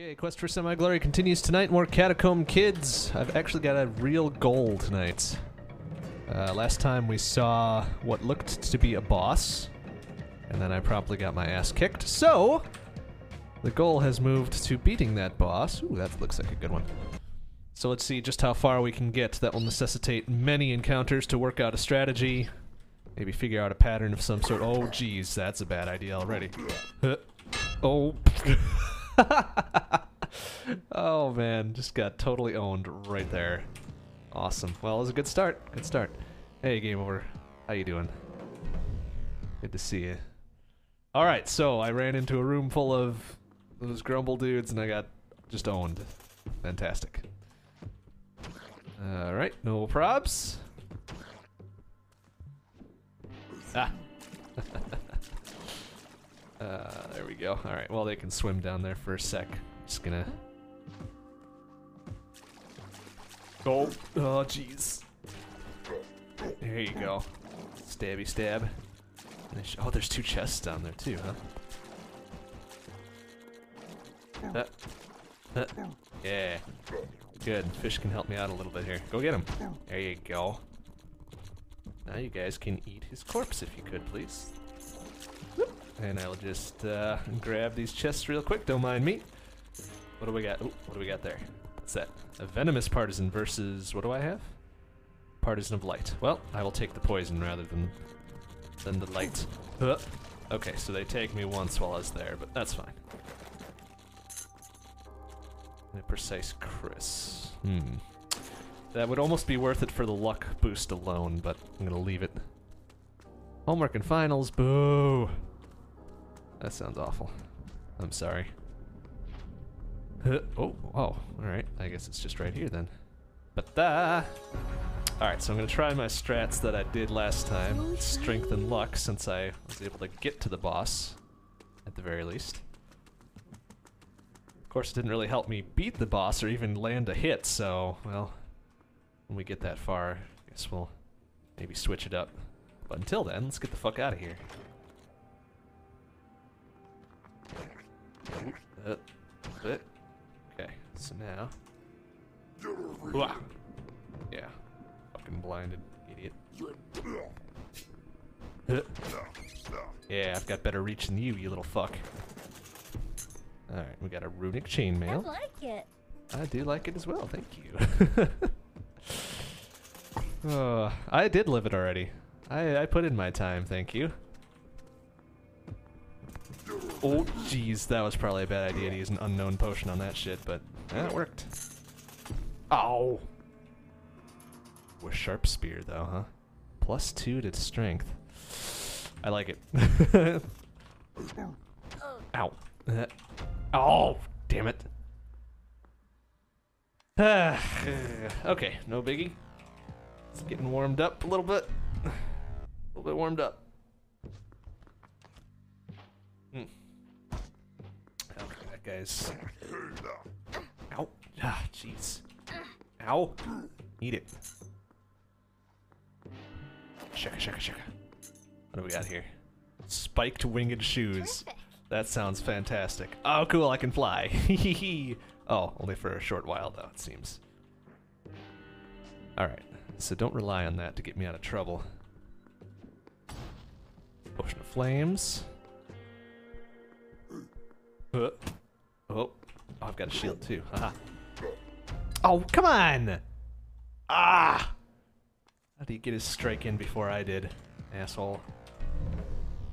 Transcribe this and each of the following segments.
Okay, Quest for Semi-Glory continues tonight. More Catacomb Kids. I've actually got a real goal tonight. Uh, last time we saw what looked to be a boss, and then I promptly got my ass kicked. So, the goal has moved to beating that boss. Ooh, that looks like a good one. So let's see just how far we can get. That will necessitate many encounters to work out a strategy. Maybe figure out a pattern of some sort. Oh, geez, that's a bad idea already. Oh. oh, man. Just got totally owned right there. Awesome. Well, it was a good start. Good start. Hey, Game Over. How you doing? Good to see you. All right, so I ran into a room full of those grumble dudes, and I got just owned. Fantastic. All right, no probs. Ah. uh, there we go. All right, well, they can swim down there for a sec. Just gonna. Oh, oh, jeez. There you go. Stabby stab. Oh, there's two chests down there too, huh? Uh, uh, yeah. Good. Fish can help me out a little bit here. Go get him. There you go. Now you guys can eat his corpse if you could, please. And I'll just uh, grab these chests real quick. Don't mind me. What do we got? Ooh, what do we got there? What's that? A venomous partisan versus what do I have? Partisan of light. Well, I will take the poison rather than than the light. Uh, okay, so they take me once while I was there, but that's fine. And a precise kris. Hmm. That would almost be worth it for the luck boost alone, but I'm gonna leave it. Homework and finals, boo! That sounds awful. I'm sorry. oh, oh, alright. I guess it's just right here then. But da! Alright, so I'm gonna try my strats that I did last time. Strength and luck, since I was able to get to the boss, at the very least. Of course, it didn't really help me beat the boss or even land a hit, so, well, when we get that far, I guess we'll maybe switch it up. But until then, let's get the fuck out of here. Uh, okay, so now. Wah. Yeah. Fucking blinded, idiot. Yeah, I've got better reach than you, you little fuck. Alright, we got a runic chainmail. I like it. I do like it as well, thank you. oh, I did live it already. I, I put in my time, thank you. Oh, jeez, that was probably a bad idea to use an unknown potion on that shit, but it worked. Ow! With sharp spear, though, huh? Plus two to strength. I like it. Ow. Oh, damn it. okay, no biggie. It's getting warmed up a little bit. A little bit warmed up. Guy's. Ow. Ah, jeez. Ow. Eat it. Shaka, shaka, shaka. What do we got here? Spiked winged shoes. That sounds fantastic. Oh, cool, I can fly. oh, only for a short while, though, it seems. Alright, so don't rely on that to get me out of trouble. Potion of Flames. Uh, got a shield, too. Haha. Oh, come on! Ah! How did he get his strike in before I did? Asshole.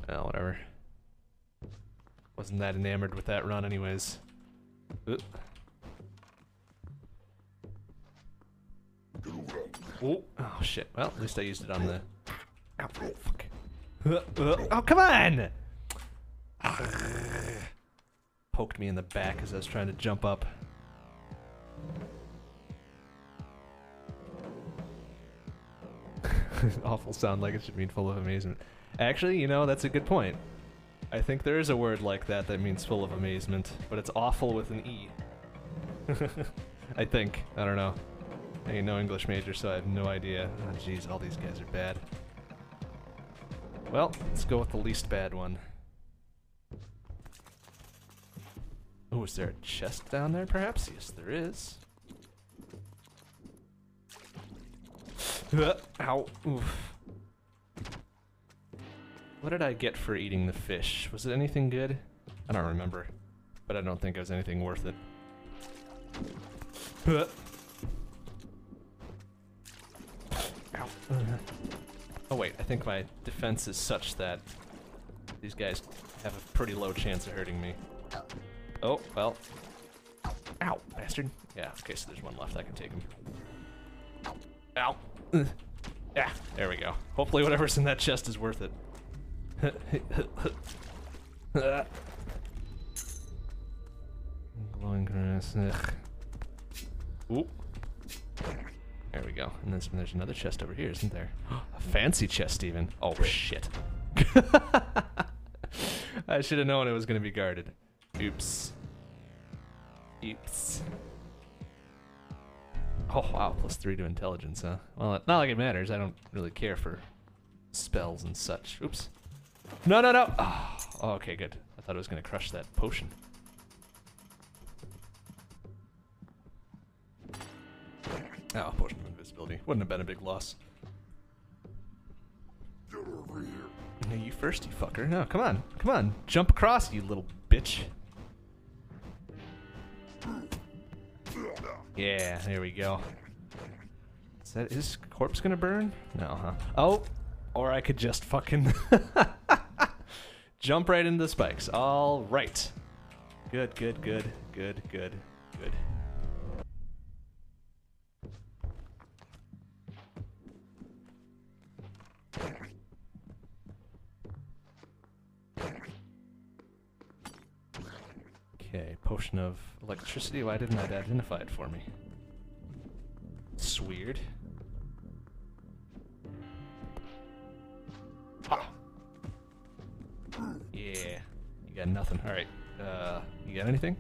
Oh, whatever. Wasn't that enamored with that run anyways. Oh, oh shit. Well, at least I used it on the... Oh, fuck. Oh, come on! Poked me in the back as I was trying to jump up. Awful sound like it should mean full of amazement. Actually, you know, that's a good point. I think there is a word like that that means full of amazement, but it's awful with an E. I think. I don't know. I ain't no English major, so I have no idea. Oh, jeez, all these guys are bad. Well, let's go with the least bad one. Is there a chest down there, perhaps? Yes, there is. Uh, ow. Oof. What did I get for eating the fish? Was it anything good? I don't remember. But I don't think it was anything worth it. Uh. Ow. Oh wait, I think my defense is such that these guys have a pretty low chance of hurting me. Oh, well. Ow, bastard. Yeah, okay, so there's one left. I can take him. Ow. Ugh. Yeah, there we go. Hopefully whatever's in that chest is worth it. Glowing grass. Ugh. Ooh. There we go. And then some, there's another chest over here, isn't there? A fancy chest, even. Oh, shit. I should have known it was going to be guarded. Oops. Oops. Oh, wow. Plus three to intelligence, huh? Well, not like it matters. I don't really care for spells and such. Oops. No, no, no. Oh, oh okay, good. I thought it was going to crush that potion. Oh, potion of invisibility. Wouldn't have been a big loss. Get over here. No, you first, you fucker. No, come on. Come on. Jump across, you little bitch. Yeah, there we go. Is that his corpse gonna burn? No, huh? Oh, or I could just fucking jump right into the spikes. All right. Good, good, good, good, good, good. Potion of electricity. Why didn't that identify it for me? It's weird. Ah. Yeah, you got nothing. All right. Uh, you got anything?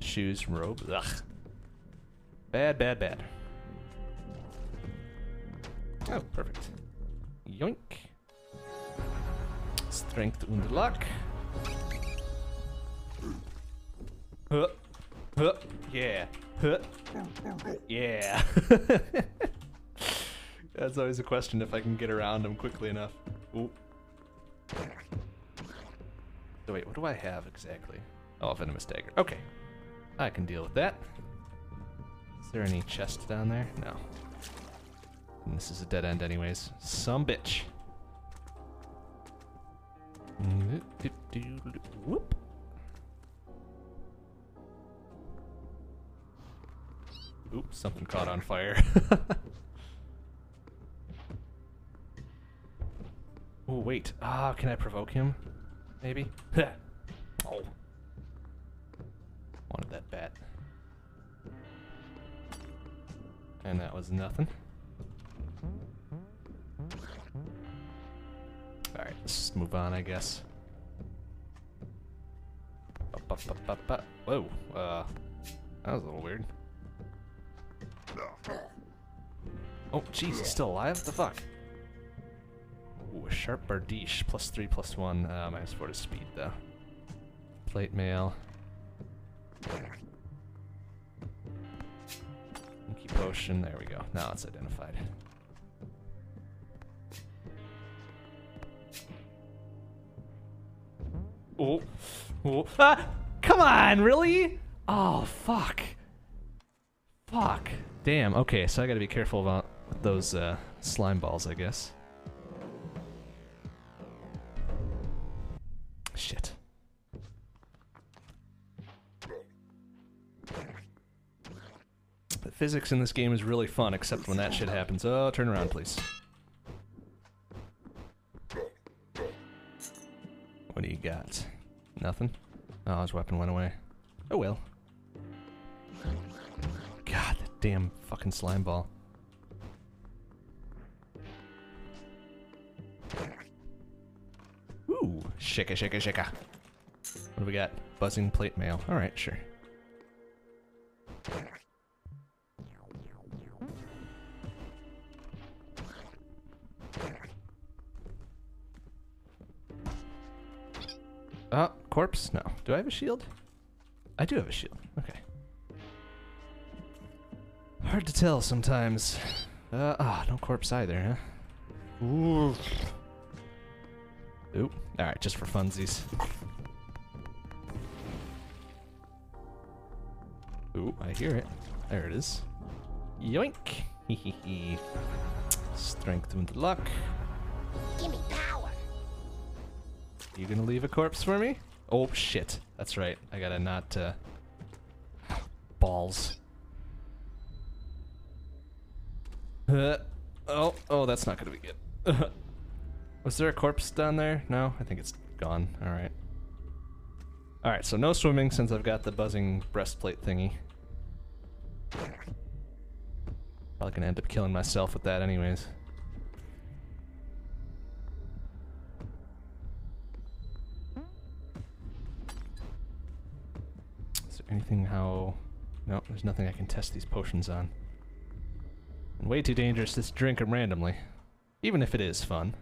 Shoes, robe. Ugh. Bad, bad, bad. Oh, perfect. Yoink. Strength und luck. Huh. Huh. Yeah. Huh. Yeah. That's always a question if I can get around them quickly enough. Ooh. So wait, what do I have exactly? Oh, a venomous dagger. Okay. I can deal with that. Is there any chest down there? No. And this is a dead end anyways. Some bitch. Whoop. Oops, something caught on fire. oh, wait. Ah, can I provoke him? Maybe? oh. Wanted that bat. And that was nothing. Alright, let's just move on, I guess. Whoa, uh, that was a little weird. Oh, jeez, he's still alive? What the fuck? Ooh, a sharp bardiche. Plus three, plus one. Uh, minus four to speed, though. Plate mail. Inky potion. There we go. Now it's identified. Oh. Oh. Ah! Come on, really? Oh, fuck. Fuck. Damn, okay, so I gotta be careful about those uh, slime balls, I guess. Shit. The physics in this game is really fun, except when that shit happens. Oh, turn around, please. What do you got? Nothing? Oh, his weapon went away. Oh well. God, damn fucking slime ball. Ooh, shaka shaka shaka. What do we got? Buzzing plate mail. Alright, sure. Oh, corpse? No. Do I have a shield? I do have a shield. Okay. Hard to tell sometimes. Uh, ah, no corpse either, huh? Ooh. Oop. Alright, just for funsies. Ooh, I hear it. There it is. Yoink! Hehehe. Strength with luck. Give me power. You gonna leave a corpse for me? Oh shit. That's right. I gotta not uh balls. Uh, oh, oh, that's not gonna be good. Was there a corpse down there? No, I think it's gone. All right. All right, so no swimming since I've got the buzzing breastplate thingy. Probably gonna end up killing myself with that anyways. Is there anything how... No, there's nothing I can test these potions on. And way too dangerous to drink them randomly. Even if it is fun.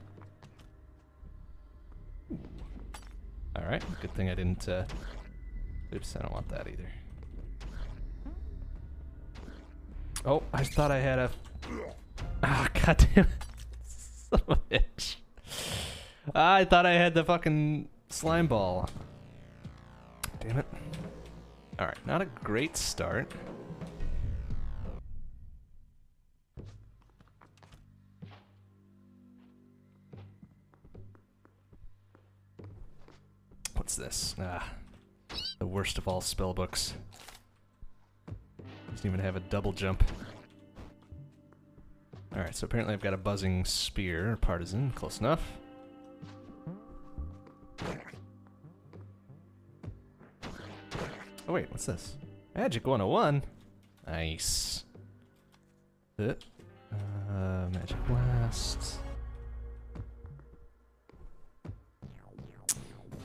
Alright, good thing I didn't, uh... Oops, I don't want that either. Oh, I thought I had a... Ah, goddamn it. Son of a bitch. I thought I had the fucking slime ball. Damn it. Alright, not a great start. What's this? Ah, the worst of all spell books. Doesn't even have a double jump. Alright, so apparently I've got a buzzing spear, partisan, close enough. Oh wait, what's this? Magic 101? Nice. Uh, magic blast.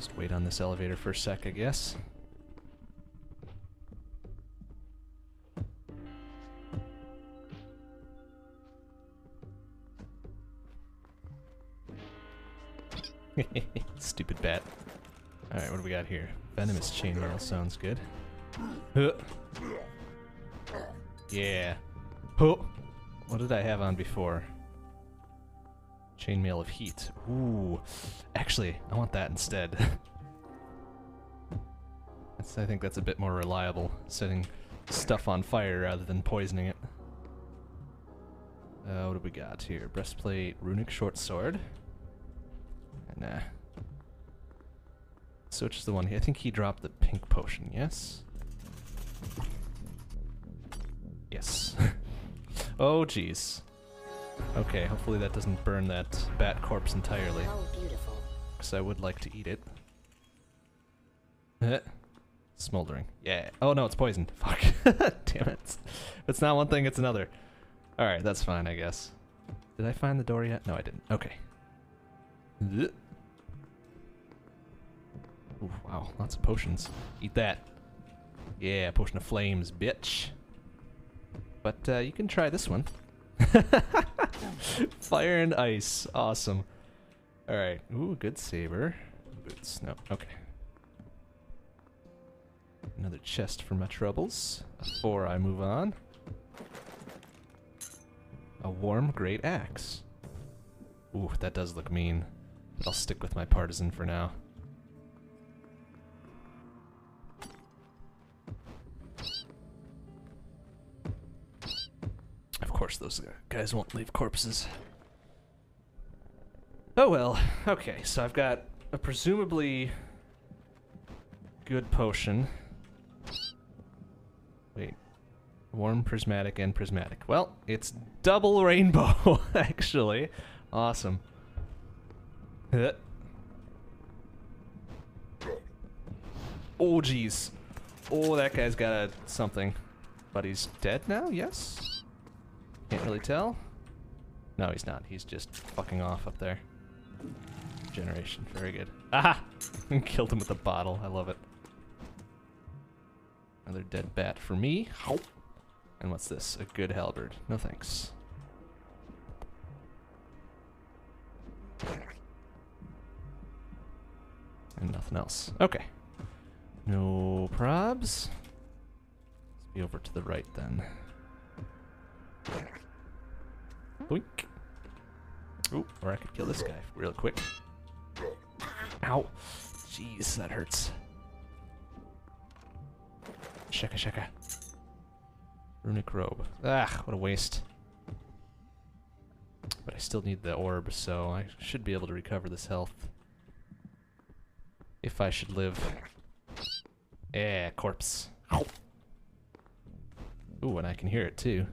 Just wait on this elevator for a sec, I guess. Stupid bat. Alright, what do we got here? Venomous chainmail sounds good. Huh. Yeah. Huh. What did I have on before? Chainmail of heat. Ooh. Actually, I want that instead. I think that's a bit more reliable, setting stuff on fire rather than poisoning it. Uh, what do we got here? Breastplate, runic short sword. Nah. So which is the one? Here. I think he dropped the pink potion, yes? Yes. oh, jeez. Okay, hopefully that doesn't burn that bat corpse entirely. Oh, beautiful. Because I would like to eat it. Eh. Smoldering. Yeah. Oh no, it's poisoned. Fuck. Damn it. It's not one thing, it's another. Alright, that's fine, I guess. Did I find the door yet? No, I didn't. Okay. Ooh, wow, lots of potions. Eat that. Yeah, potion of flames, bitch. But uh, you can try this one. Fire and ice. Awesome. Alright. Ooh, good saber. Boots. No. Okay. Another chest for my troubles. Before I move on. A warm great axe. Ooh, that does look mean. But I'll stick with my partisan for now. Course, those guys won't leave corpses. Oh well. Okay, so I've got a presumably good potion. Wait. Warm, prismatic, and prismatic. Well, it's double rainbow, actually. Awesome. Uh. Oh, jeez. Oh, that guy's got a something. But he's dead now, yes? Can't really tell. No, he's not. He's just fucking off up there. Generation. Very good. Aha! Killed him with a bottle. I love it. Another dead bat for me. And what's this? A good halberd. No thanks. And nothing else. Okay. No probs. Let's be over to the right then. Boink. Ooh, or I could kill this guy real quick. Ow. Jeez, that hurts. Shaka shaka. Runic robe. Ah, what a waste. But I still need the orb, so I should be able to recover this health. If I should live. Yeah, corpse. Ooh, and I can hear it too.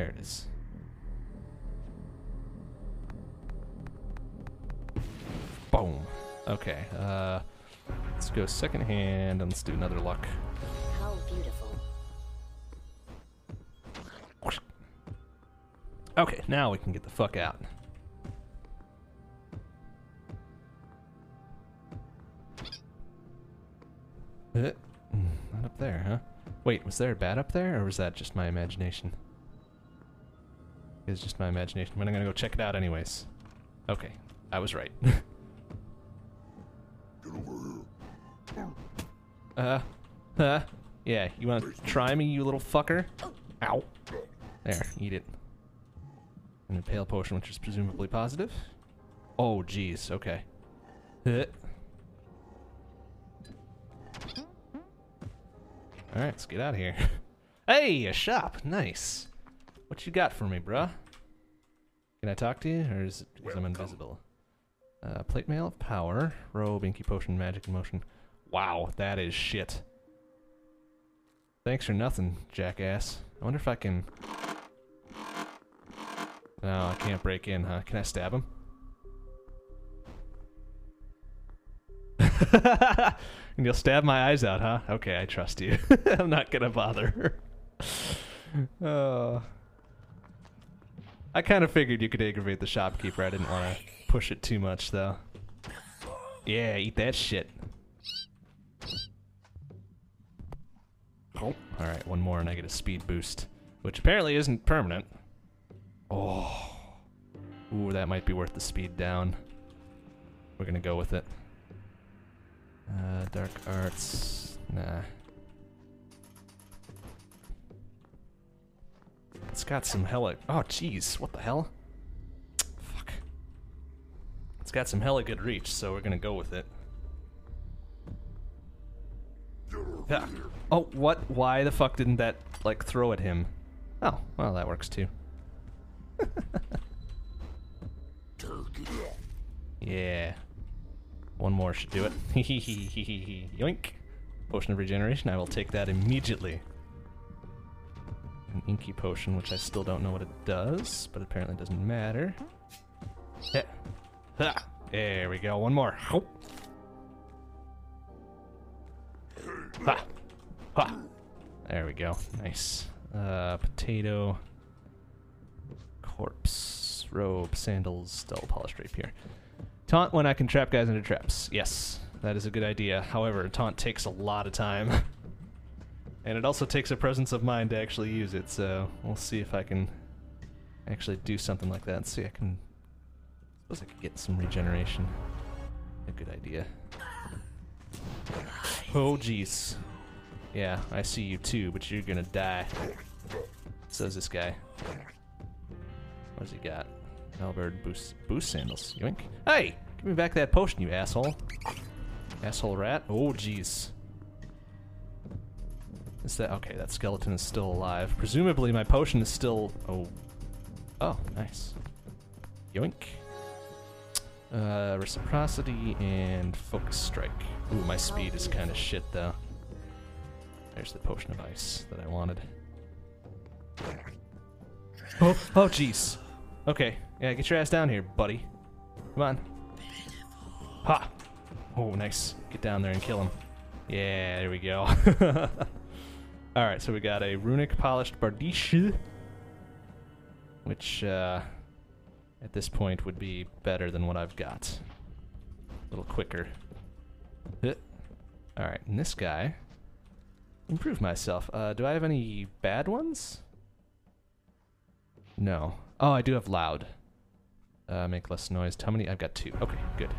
There it is. Boom. Okay, uh, let's go second hand and let's do another luck. How beautiful. Okay, now we can get the fuck out. Uh, mm, Not up there, huh? Wait, was there a bat up there, or was that just my imagination? It's just my imagination, but I'm gonna go check it out anyways. Okay, I was right. uh, huh? Yeah, you wanna try me, you little fucker? Ow. There, eat it. An pale potion, which is presumably positive. Oh, jeez. Okay. Uh. All right, let's get out of here. hey, a shop. Nice. What you got for me, bruh? Can I talk to you, or is it because I'm invisible? Uh, plate mail of power, robe, inky potion, magic and motion. Wow, that is shit. Thanks for nothing, jackass. I wonder if I can no, I can't break in, huh? Can I stab him? and you'll stab my eyes out, huh? Okay, I trust you. I'm not gonna bother. oh. I kind of figured you could aggravate the shopkeeper. I didn't want to push it too much, though. Yeah, eat that shit. Oh, alright, one more and I get a speed boost. Which apparently isn't permanent. Oh. Ooh, that might be worth the speed down. We're gonna go with it. Uh, dark arts. Nah. It's got some hella. Oh, jeez. What the hell? Fuck. It's got some hella good reach, so we're gonna go with it. Yeah. Oh, what? Why the fuck didn't that, like, throw at him? Oh, well, that works too. yeah. One more should do it. Yoink. Potion of regeneration. I will take that immediately. An inky potion, which I still don't know what it does, but apparently doesn't matter. Yeah. Ha. There we go. One more. Ha. Ha. There we go. Nice. Uh, potato corpse, robe, sandals, double polished rapier. Taunt when I can trap guys into traps. Yes, that is a good idea. However, taunt takes a lot of time. and it also takes a presence of mind to actually use it, so we'll see if I can actually do something like that. And see, I can. I suppose I could get some regeneration. A good idea. Oh, jeez. Yeah, I see you too, but you're gonna die. Says this guy. What's he got? Albert boost boost sandals. Yoink. Hey! Give me back that potion, you asshole. Asshole rat. Oh jeez. Is that okay, that skeleton is still alive. Presumably my potion is still oh Oh, nice. Yoink. Uh reciprocity and focus strike. Ooh, my speed is kinda shit though. There's the potion of ice that I wanted. Oh, oh, jeez. Okay, yeah, get your ass down here, buddy. Come on. Ha! Oh, nice. Get down there and kill him. Yeah, there we go. Alright, so we got a runic polished bardiche, which uh, at this point would be better than what I've got. A little quicker. Alright, and this guy. Improve myself. Uh, do I have any bad ones? No. Oh, I do have loud. Uh, make less noise. How many? I've got two. Okay, good.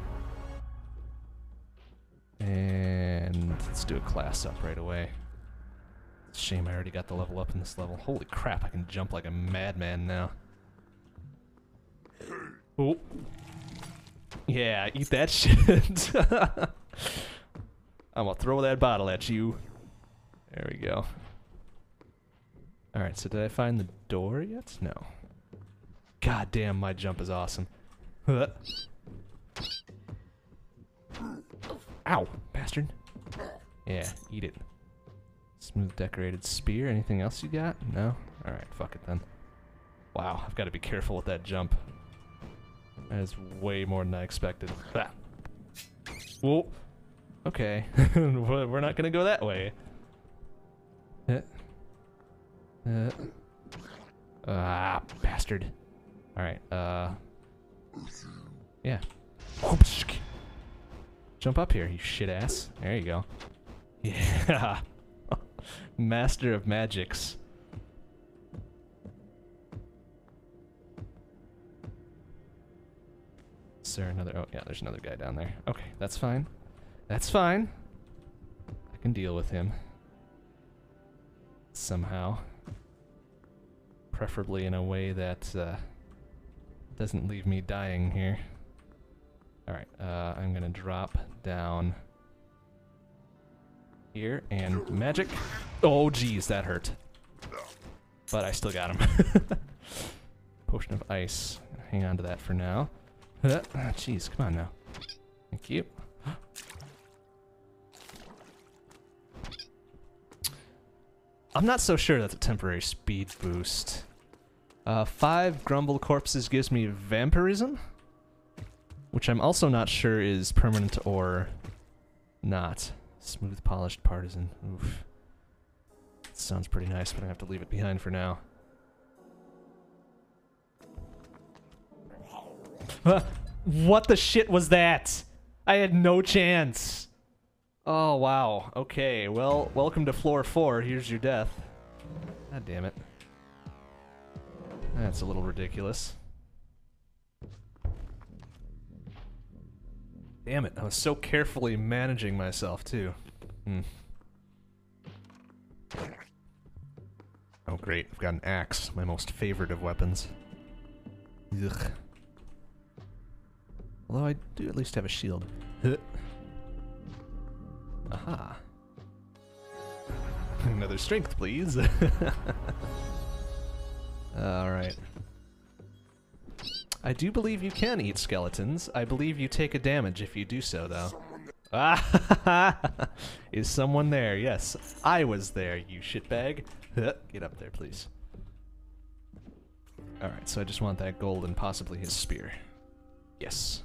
And let's do a class up right away. Shame I already got the level up in this level. Holy crap, I can jump like a madman now. Oh. Yeah, eat that shit. I'm gonna throw that bottle at you. There we go. Alright, so did I find the door yet? No. God damn, my jump is awesome. Ow, bastard. Yeah, eat it. Smooth decorated spear. Anything else you got? No? Alright, fuck it then. Wow, I've got to be careful with that jump. That is way more than I expected. Ah. Whoa. Okay. We're not gonna go that way. Uh. Uh. Ah, bastard. Alright, uh... Yeah. Jump up here, you shit ass. There you go. Yeah. Master of magics. Is there another? Oh, yeah, there's another guy down there. Okay, that's fine. That's fine. I can deal with him. Somehow. Preferably in a way that uh, doesn't leave me dying here. Alright, uh, I'm gonna drop down here and magic. Oh, geez, that hurt. But I still got him. Potion of ice. Hang on to that for now. Jeez, come on now. Thank you. I'm not so sure that's a temporary speed boost. Uh, five Grumble Corpses gives me Vampirism, which I'm also not sure is permanent or not. Smooth Polished Partisan. Oof. sounds pretty nice, but I have to leave it behind for now. Uh, what the shit was that? I had no chance. Oh, wow. Okay, well, welcome to floor four. Here's your death. God damn it. That's a little ridiculous. Damn it, I was so carefully managing myself, too. Hmm. Oh, great. I've got an axe, my most favorite of weapons. Ugh. Although I do at least have a shield. Aha. Another strength, please. Alright. I do believe you can eat skeletons. I believe you take a damage if you do so, though. Ah, is someone there? Yes, I was there, you shitbag. Get up there, please. Alright, so I just want that gold and possibly his spear. Yes.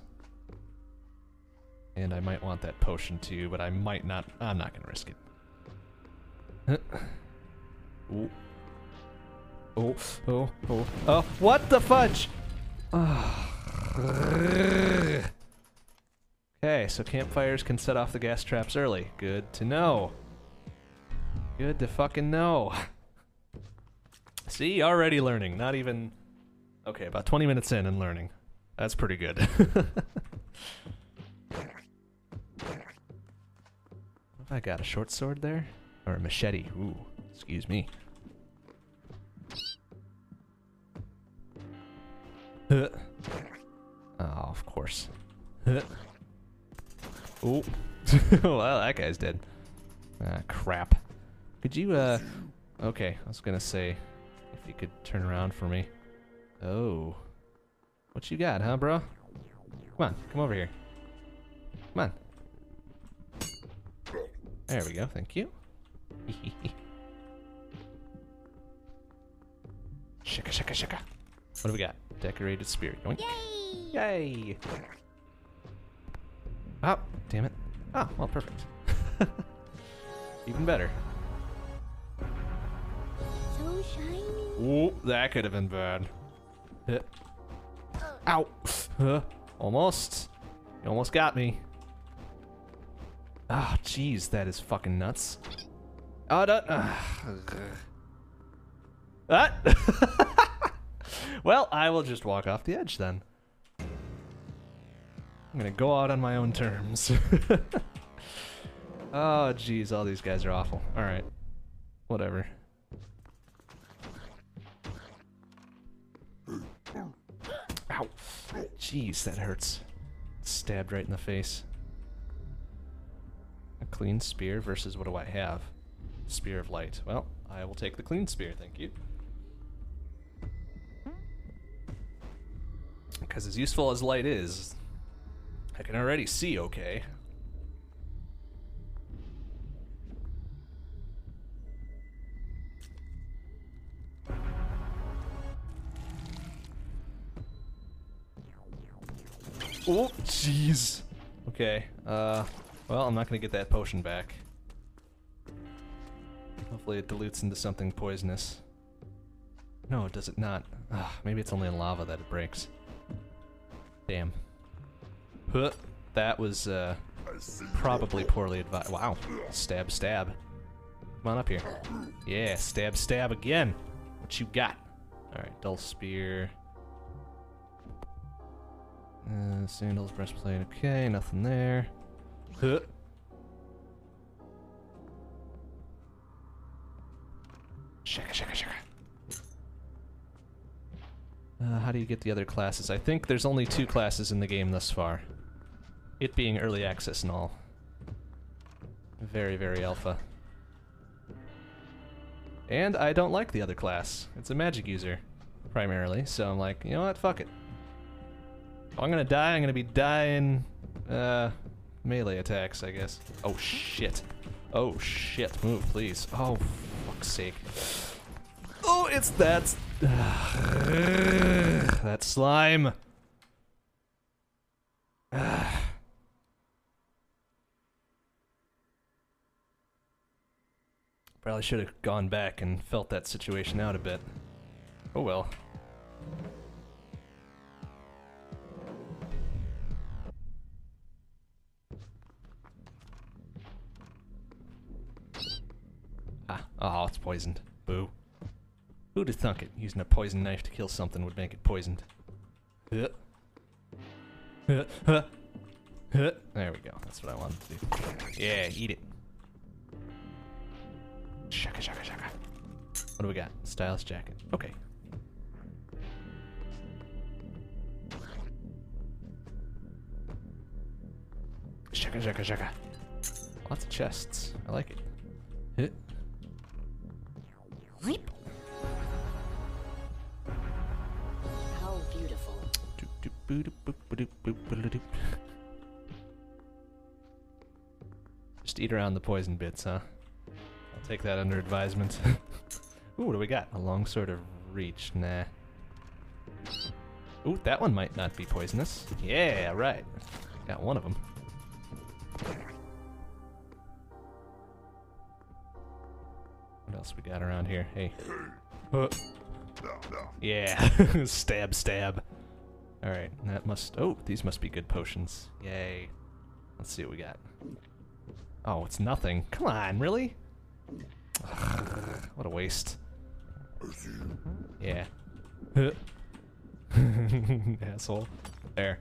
And I might want that potion too, but I might not. I'm not gonna risk it. oh. Oh, oh, oh, oh, what the fudge? Okay, so campfires can set off the gas traps early. Good to know. Good to fucking know. See, already learning. Not even. Okay, about 20 minutes in and learning. That's pretty good. I got a short sword there? Or a machete. Ooh, excuse me. Oh, of course. oh. well, that guy's dead. Ah, crap. Could you, uh... Okay, I was gonna say, if you could turn around for me. Oh. What you got, huh, bro? Come on, come over here. Come on. There we go, thank you. shaka shaka shaka. What do we got? Decorated spirit. Yoink. Yay! Yay! Oh, damn it. Oh, well, perfect. Even better. So shiny. Ooh, that could have been bad. Ow! almost. You almost got me. Ah, oh, jeez, that is fucking nuts. Oh, no. Uh, well, I will just walk off the edge then. I'm gonna go out on my own terms. Oh, jeez, all these guys are awful. Alright. Whatever. Ow. Jeez, that hurts. Stabbed right in the face. A clean spear versus what do I have? Spear of light. Well, I will take the clean spear, thank you. Because as useful as light is, I can already see okay. Oh, jeez. Okay, uh, well, I'm not gonna get that potion back. Hopefully it dilutes into something poisonous. No, does it not? Ah, maybe it's only in lava that it breaks. Damn. Huh, that was, uh, probably poorly advised. Wow. Stab, stab. Come on up here. Yeah, stab, stab again. What you got? Alright, dull spear. Uh, sandals, breastplate, okay, nothing there. Huh. Shaka, shaka, shaka. Uh, how do you get the other classes? I think there's only two classes in the game thus far. It being early access and all. Very, very alpha. And I don't like the other class. It's a magic user, primarily, so I'm like, you know what, fuck it. If I'm gonna die, I'm gonna be dying, uh, melee attacks, I guess. Oh shit. Oh shit, move please. Oh, fuck's sake. Oh, it's that... that slime. Probably should have gone back and felt that situation out a bit. Oh well. Ah, oh, it's poisoned. Boo. Who'd have thunk it? Using a poison knife to kill something would make it poisoned. There we go. That's what I wanted to do. Yeah, eat it. Shaka, shaka, shaka. What do we got? Stylish jacket. Okay. Shaka, shaka, shaka. Lots of chests. I like it. Hit. Leap. Just eat around the poison bits, huh? I'll take that under advisement. Ooh, what do we got? A long sword of reach. Nah. Ooh, that one might not be poisonous. Yeah, right. Got one of them. What else we got around here? Hey. Uh, yeah. stab, stab. Alright, that must... Oh, these must be good potions. Yay. Let's see what we got. Oh, it's nothing. Come on, really? Ugh, what a waste. Yeah. Asshole. There.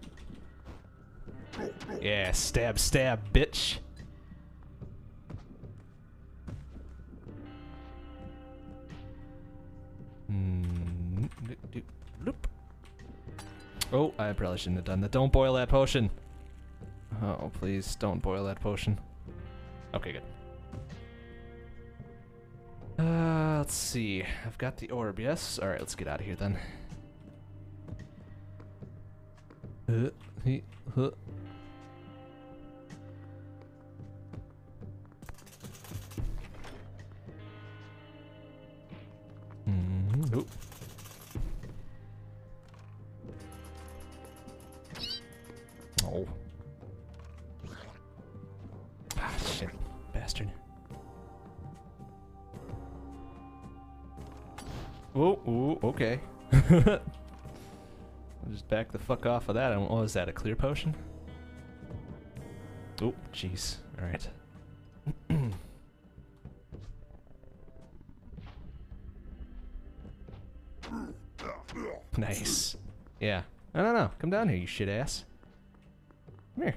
Yeah, stab, stab, bitch. Mm, bloop. Oh, I probably shouldn't have done that. Don't boil that potion. Oh, please, don't boil that potion. Okay, good. Uh, let's see. I've got the orb, yes? Alright, let's get out of here then. Uh, he, huh. Mhm, oop. Oh. Ah, shit. Bastard. Oh, ooh, okay. I'll just back the fuck off of that. I don't- Oh, is that a clear potion? Oh, jeez. Alright. nice. Yeah. I don't know. Come down here, you shit ass. Come here.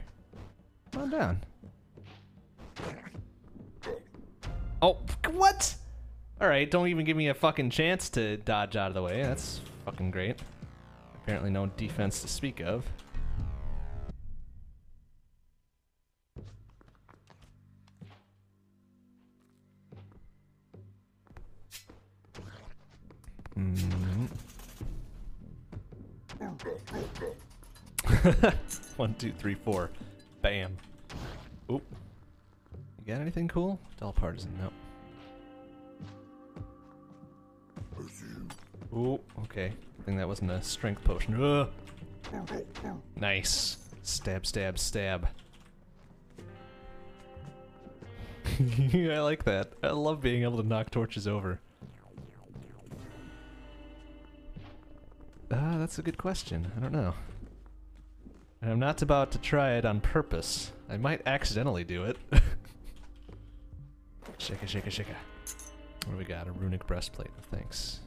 Come on down. Oh, what? Alright, don't even give me a fucking chance to dodge out of the way. That's fucking great. Apparently no defense to speak of. Mm. One, two, three, four. Bam. Oop. You got anything cool? Dull partisan, nope. Ooh, okay. I think that wasn't a strength potion. Ugh. Nice. Stab, stab, stab. I like that. I love being able to knock torches over. Ah, that's a good question. I don't know. And I'm not about to try it on purpose. I might accidentally do it. shaka, shaka, shaka. What do we got? A runic breastplate. Thanks.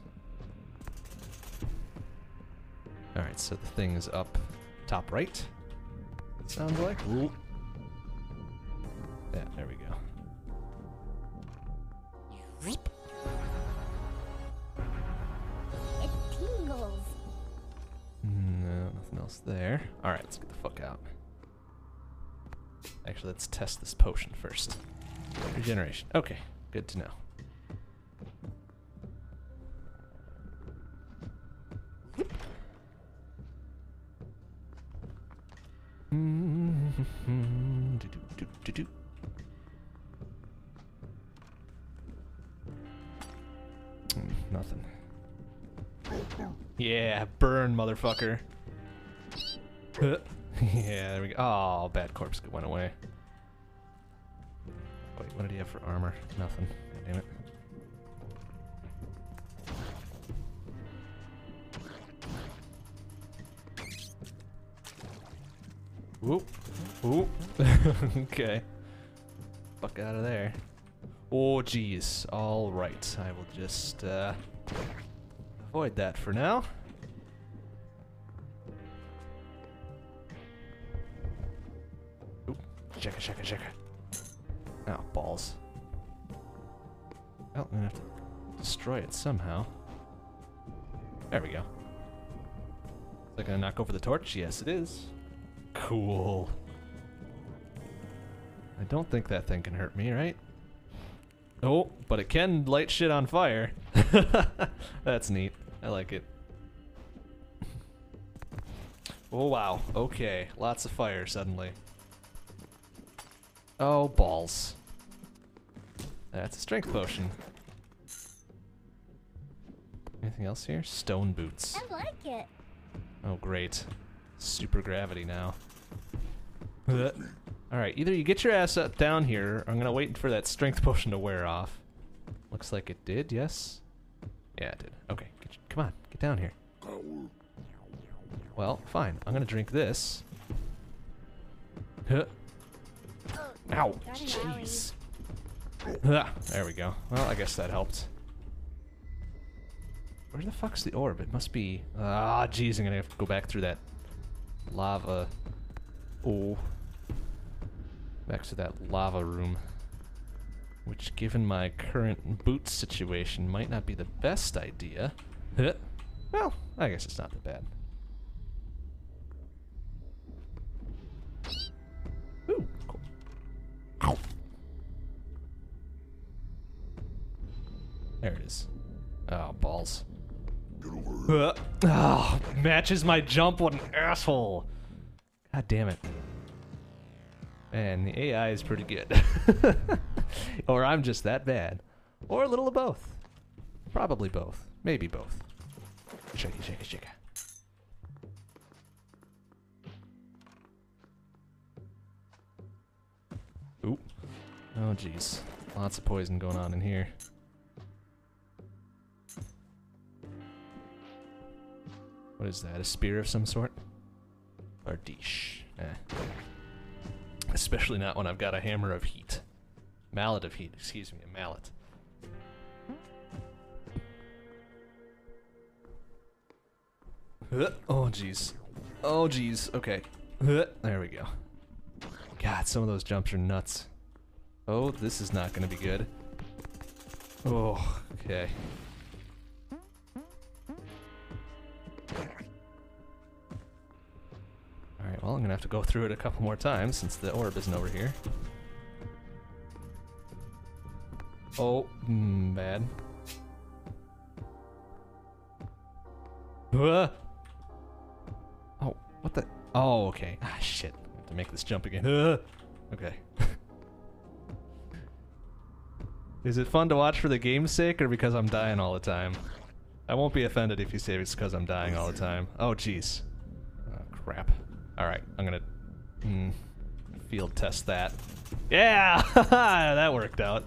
Alright, so the thing is up top right. It sounds like. Ooh. Actually, let's test this potion first. Regeneration. Okay, good to know. Hmm, Nothing. Yeah, burn, motherfucker. Yeah, there we go. Oh, bad corpse went away. Wait, what did he have for armor? Nothing. Damn it. Whoop. Whoop. okay. Fuck out of there. Oh, jeez. All right. I will just, uh, avoid that for now. Oop. Checka, checka, checka. Oh, balls. Well, I'm gonna have to destroy it somehow. There we go. Is that gonna knock over the torch? Yes, it is. Cool. I don't think that thing can hurt me, right? Oh, but it can light shit on fire. That's neat. I like it. Oh wow. Okay. Lots of fire suddenly. Oh, balls. That's a strength potion. Anything else here? Stone boots. I like it. Oh, great. Super gravity now. Alright, either you get your ass up down here, or I'm gonna wait for that strength potion to wear off. Looks like it did, yes? Yeah, it did. Okay, get, come on, get down here. Well, fine. I'm gonna drink this. Huh. Oh, Ow! Got an. Jeez. There we go. Well, I guess that helped. Where the fuck's the orb? It must be. Ah, jeez, I'm gonna have to go back through that lava. Oh. Back to that lava room. Which, given my current boot situation, might not be the best idea. Well, I guess it's not that bad. Ooh, cool. Ow. There it is. Oh, balls. Uh, oh, matches my jump. What an asshole. God damn it. Man, the AI is pretty good. or I'm just that bad. Or a little of both. Probably both. Maybe both. Shake it, shake it, shake it. Oop. Oh, jeez. Lots of poison going on in here. What is that? A spear of some sort? Or dish? Eh. Especially not when I've got a hammer of heat. Mallet of heat, excuse me, a mallet. Oh, jeez. Oh, jeez. Okay. There we go. God, some of those jumps are nuts. Oh, this is not going to be good. Oh, okay. Alright, well, I'm gonna have to go through it a couple more times since the orb isn't over here. Oh, mm, bad. Uh. Oh, what the? Oh, okay. Ah, shit. I have to make this jump again. Uh. Okay. Is it fun to watch for the game's sake or because I'm dying all the time? I won't be offended if you say it's because I'm dying all the time. Oh, jeez. Oh, crap. Alright, I'm gonna mm, field test that. Yeah! that worked out.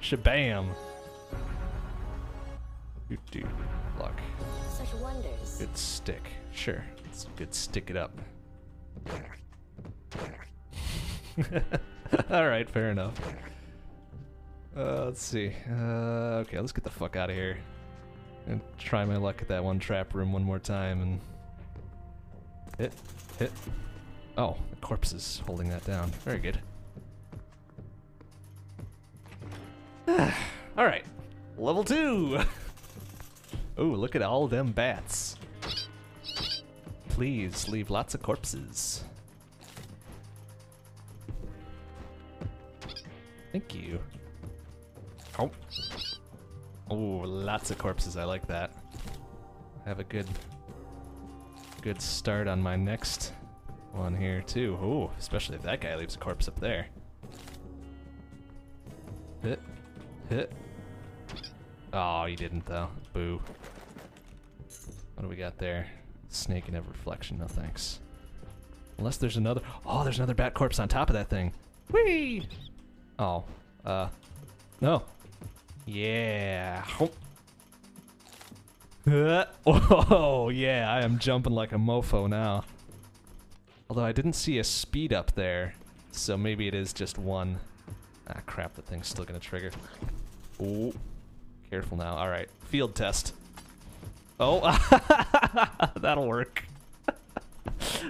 Shabam. Do do. Luck. Such wonders. Good stick. Sure. It's good stick it up. Alright, fair enough. Uh, let's see. Uh, okay, let's get the fuck out of here. And try my luck at that one trap room one more time and hit, hit. Oh, the corpse is holding that down. Very good. all right, level two. oh, look at all them bats. Please leave lots of corpses. Thank you. Oh. Oh, lots of corpses. I like that. I Have a good good start on my next one here too. Oh, especially if that guy leaves a corpse up there. Hit. Hit. Oh, you didn't though. Boo. What do we got there? Snake and have reflection. No thanks. Unless there's another. Oh, there's another bat corpse on top of that thing. Whee! Oh. Uh. No. Yeah. Oh, yeah, I am jumping like a mofo now. Although I didn't see a speed up there, so maybe it is just one. Ah, crap, the thing's still gonna trigger. Oh, careful now. All right, field test. Oh, that'll work.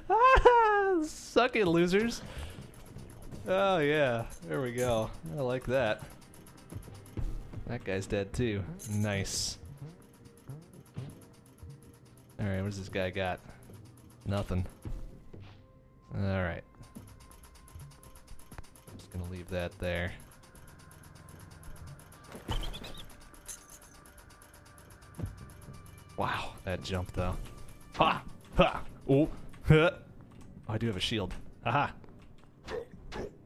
Suck it, losers. Oh, yeah, there we go. I like that. That guy's dead too. Nice. Alright, what does this guy got? Nothing. Alright. Just gonna leave that there. Wow, that jump though. Ha! Ha! Oh! Huh. Oh, I do have a shield. Haha!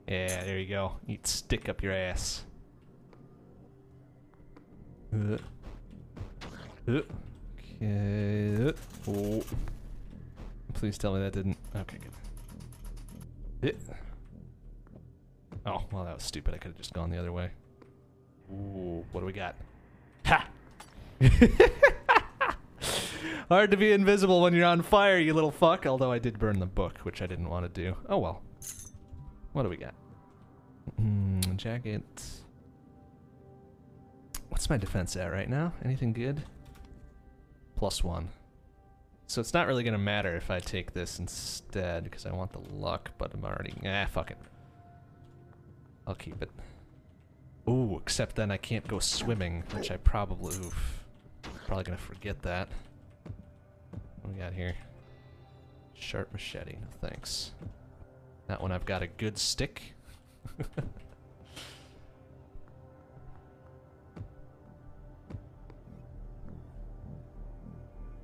Yeah, there you go. Eat stick up your ass. Okay. Oh. Please tell me that didn't. Okay, good. Oh, well, that was stupid. I could have just gone the other way. Ooh, what do we got? Ha! Hard to be invisible when you're on fire, you little fuck. Although I did burn the book, which I didn't want to do. Oh well. What do we got? Mm, jacket. What's my defense at right now? Anything good? Plus one. So it's not really going to matter if I take this instead, because I want the luck, but I'm already... Ah, fuck it. I'll keep it. Ooh, except then I can't go swimming, which I probably... Oof, probably going to forget that. What we got here? Sharp machete, no thanks. That one I've got a good stick.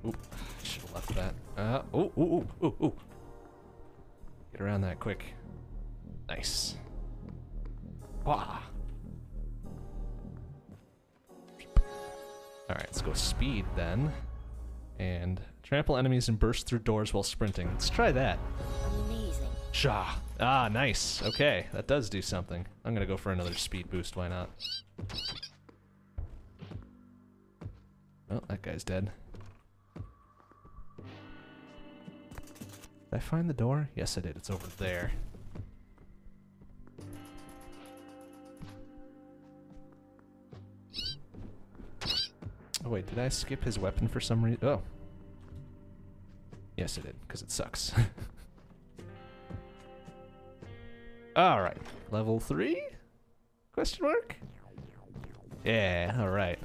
Oop, should have left that. Uh, ooh, ooh, ooh, ooh. Get around that quick. Nice. Wah. Alright, let's go speed then. And trample enemies and burst through doors while sprinting. Let's try that. Amazing. Shah. Ah, nice. Okay, that does do something. I'm gonna go for another speed boost, why not? Oh, that guy's dead. Did I find the door? Yes, I did. It's over there. Oh wait, did I skip his weapon for some reason? Oh. Yes, I did, because it sucks. Alright, level 3? Question mark? Yeah, alright.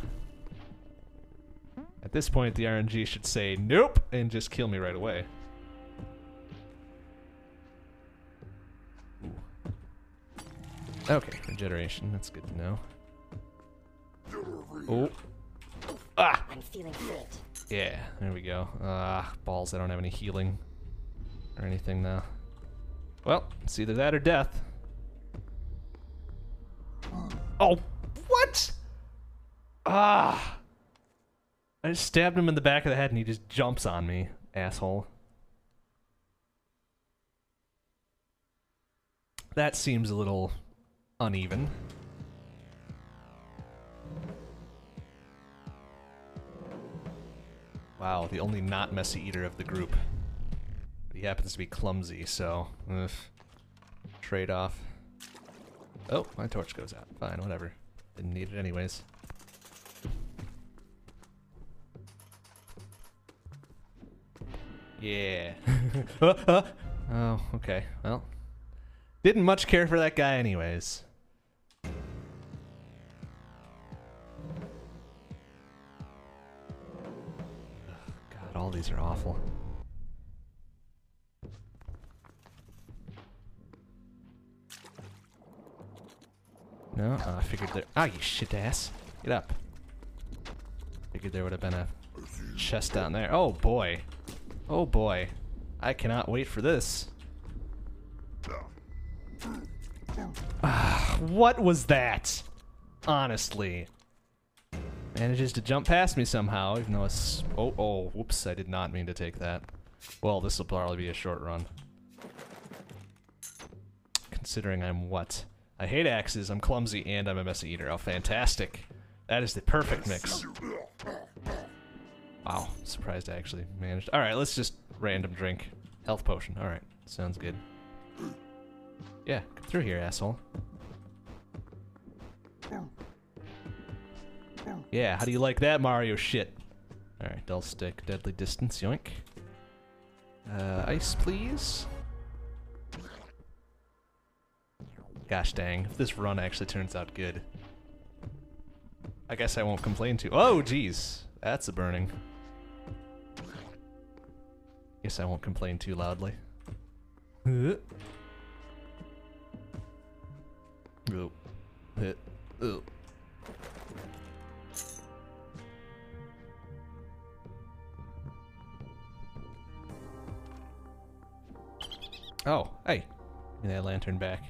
At this point, the RNG should say nope and just kill me right away. Okay, regeneration. That's good to know. Oh. Ah! I'm feeling fit. Yeah, there we go. Ah, balls, I don't have any healing or anything now. Well, it's either that or death. Oh, what? Ah! I just stabbed him in the back of the head and he just jumps on me, asshole. That seems a little uneven. Wow, the only not messy eater of the group. He happens to be clumsy, so ugh. trade off. Oh, my torch goes out. Fine, whatever. Didn't need it anyways. Yeah. oh, okay. Well, didn't much care for that guy anyways. All these are awful. No, oh, I figured there. Ah, you shit ass. Get up. Figured there would have been a chest down there. Oh boy. Oh boy. I cannot wait for this. Ah, what was that? Honestly. Manages to jump past me somehow, even though it's. Oh, oh, whoops, I did not mean to take that. Well, this will probably be a short run. Considering I'm what? I hate axes, I'm clumsy, and I'm a messy eater. Oh, fantastic. That is the perfect mix. Wow, surprised I actually managed. Alright, let's just random drink. Health potion. Alright, sounds good. Yeah, come through here, asshole. Yeah, how do you like that Mario shit? Alright, dull stick, deadly distance, yoink. Uh, ice, please. Gosh dang, if this run actually turns out good. I guess I won't complain too. Oh, jeez. That's a burning. Guess I won't complain too loudly. Oh. Hit. Oh, hey. Give me that lantern back.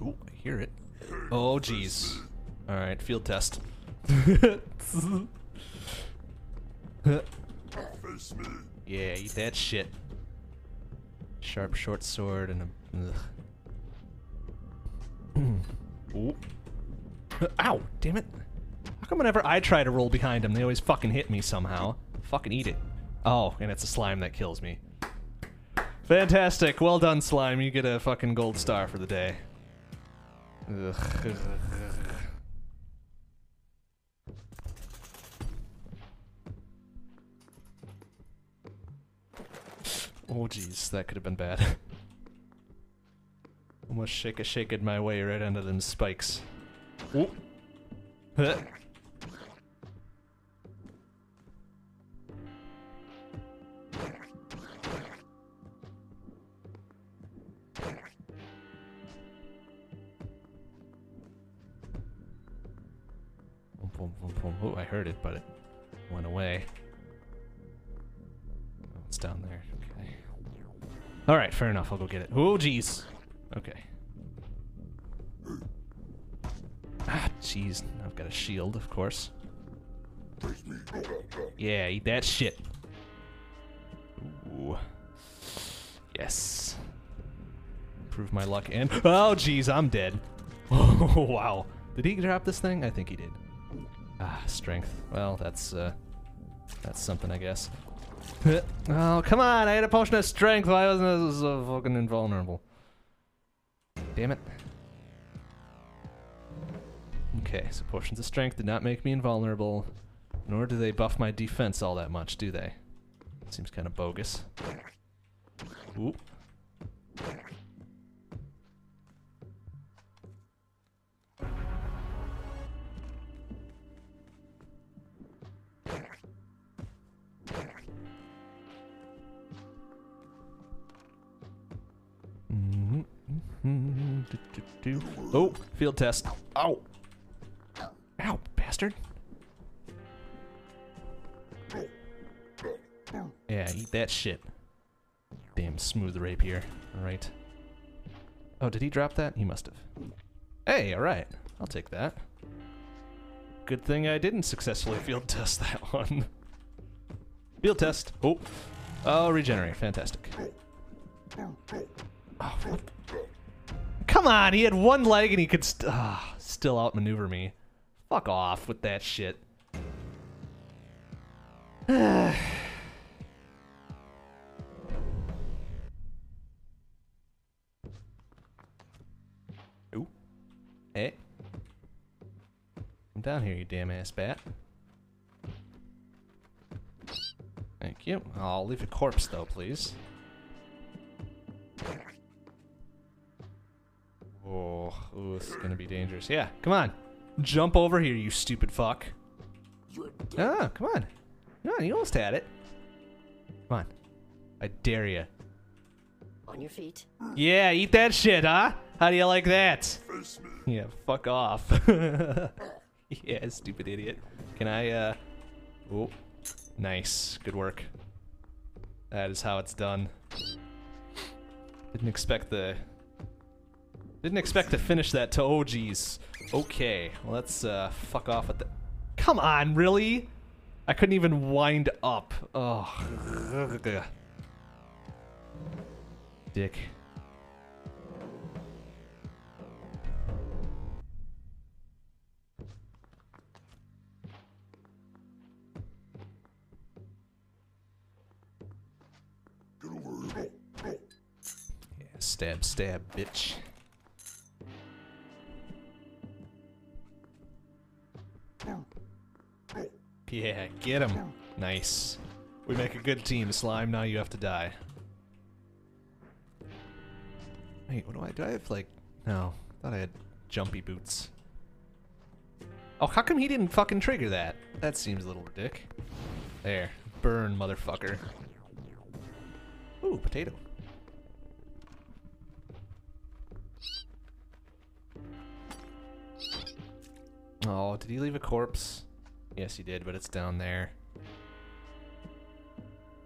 Ooh, I hear it. Oh, jeez. Alright, field test. yeah, eat that shit. Sharp short sword and a. Ooh. Ow! Damn it! How come whenever I try to roll behind them, they always fucking hit me somehow? Fucking eat it. Oh, and it's a slime that kills me. Fantastic. Well done, slime. You get a fucking gold star for the day. Ugh. Oh jeez, that could have been bad. Almost shake a shake my way right under them spikes. Oh. Huh. Oh, I heard it, but it went away. Oh, it's down there. Okay. All right, fair enough. I'll go get it. Oh, jeez. Okay. Jeez. I've got a shield, of course. Yeah, eat that shit. Ooh. Yes. Improve my luck and oh, jeez, I'm dead. Oh wow. Did he drop this thing? I think he did. Ah, strength. Well, that's uh, that's something, I guess. oh, come on! I had a potion of strength. Why wasn't I so fucking invulnerable? Damn it. Okay, so potions of strength did not make me invulnerable, nor do they buff my defense all that much, do they? Seems kind of bogus. Ooh. Mhm, mhm, do, do. Oh, field test. Ow. Bastard. Yeah, eat that shit. Damn smooth rapier. Alright. Oh, did he drop that? He must have. Hey, alright. I'll take that. Good thing I didn't successfully field test that one. Field test. Oh. Oh, regenerate. Fantastic. Oh? Come on, he had one leg and he could st ah, still outmaneuver me. Fuck off with that shit. Ooh. Eh. Hey. Come down here, you damn ass bat. Thank you. I'll leave a corpse though, please. Oh, ooh, this is gonna be dangerous. Yeah, come on. Jump over here, you stupid fuck. Ah, come on. Come on, you almost had it. Come on. I dare you. On your feet. Yeah, eat that shit, huh? How do you like that? Yeah, fuck off. yeah, stupid idiot. Can I, uh... Oh, nice. Good work. That is how it's done. Didn't expect the... Didn't expect to finish that to... Oh, geez. Okay, well, let's, uh, fuck off with the... Come on, really? I couldn't even wind up. Oh. Dick. Yeah, stab, stab, bitch. Yeah, get him. Nice. We make a good team, Slime. Now you have to die. Wait, what do I do? I have like no. I thought I had jumpy boots. Oh, how come he didn't fucking trigger that? That seems a little dick. There. Burn, motherfucker. Ooh, potato. Oh, did he leave a corpse? Yes, he did, but it's down there.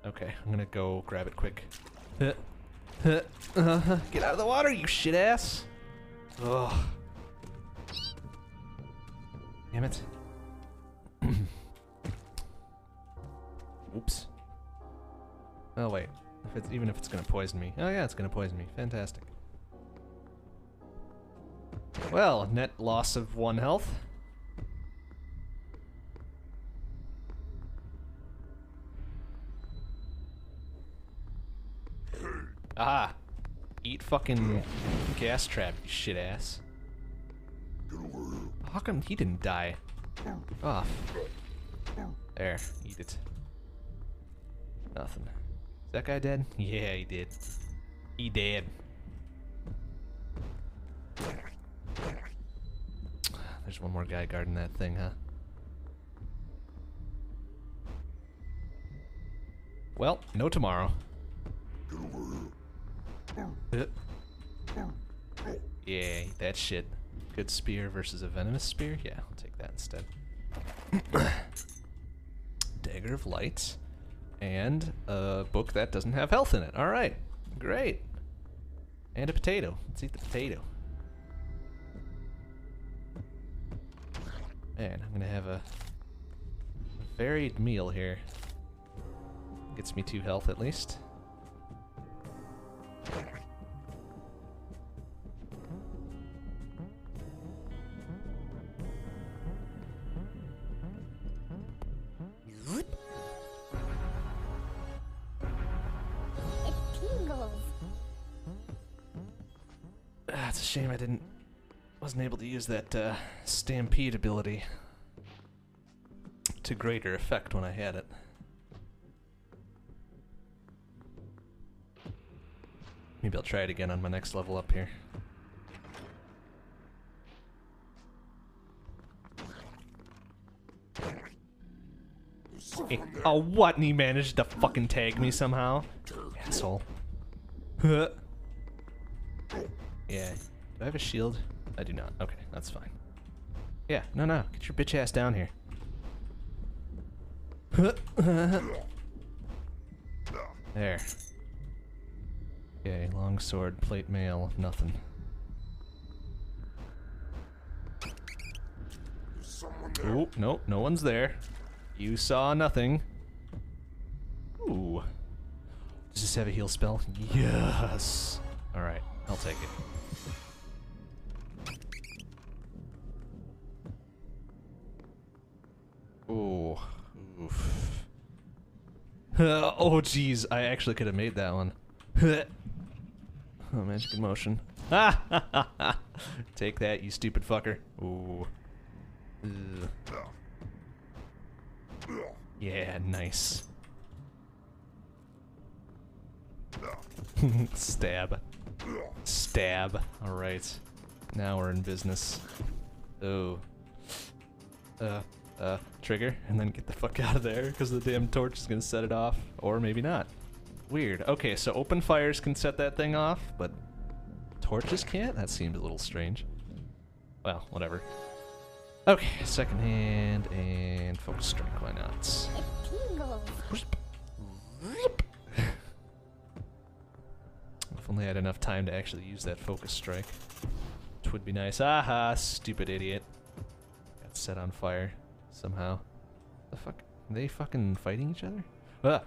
Okay, I'm gonna go grab it quick. Get out of the water, you shit ass! Ugh. Damn it. Oops. Oh wait, if it's even if it's gonna poison me. Oh yeah, it's gonna poison me. Fantastic. Well, net loss of one health. Ah, eat fucking gas trap, you shit ass. How come he didn't die? Off. There, eat it. Nothing. Is that guy dead? Yeah, he did. He dead. There's one more guy guarding that thing, huh? Well, no tomorrow. Yeah, that shit. Good spear versus a venomous spear? Yeah, I'll take that instead. Dagger of Light. And a book that doesn't have health in it. Alright, great. And a potato. Let's eat the potato. Man, I'm gonna have a varied meal here. Gets me two health at least. it's a shame I didn't wasn't able to use that uh, stampede ability to greater effect when I had it. Maybe I'll try it again on my next level up here. Hey, oh, what? And he managed to fucking tag me somehow? Asshole. Do I have a shield? I do not. Okay, that's fine. Yeah, no, no. Get your bitch ass down here. there. Okay, long sword, plate mail, nothing. Oh, nope, no one's there. You saw nothing. Ooh. Does this have a heal spell? Yes. Alright, I'll take it. oh, jeez. I actually could have made that one. oh, magic in motion. Take that, you stupid fucker. Ooh. Ugh. Yeah, nice. Stab. Stab. Alright. Now we're in business. Oh. Uh, uh, trigger, and then get the fuck out of there, because the damn torch is gonna set it off. Or maybe not. Weird. Okay, so open fires can set that thing off, but torches can't? That seemed a little strange. Well, whatever. Okay, second hand and focus strike, why not? If only I had enough time to actually use that focus strike. Which would be nice. Aha, stupid idiot. Got set on fire somehow. The fuck? Are they fucking fighting each other? Ah!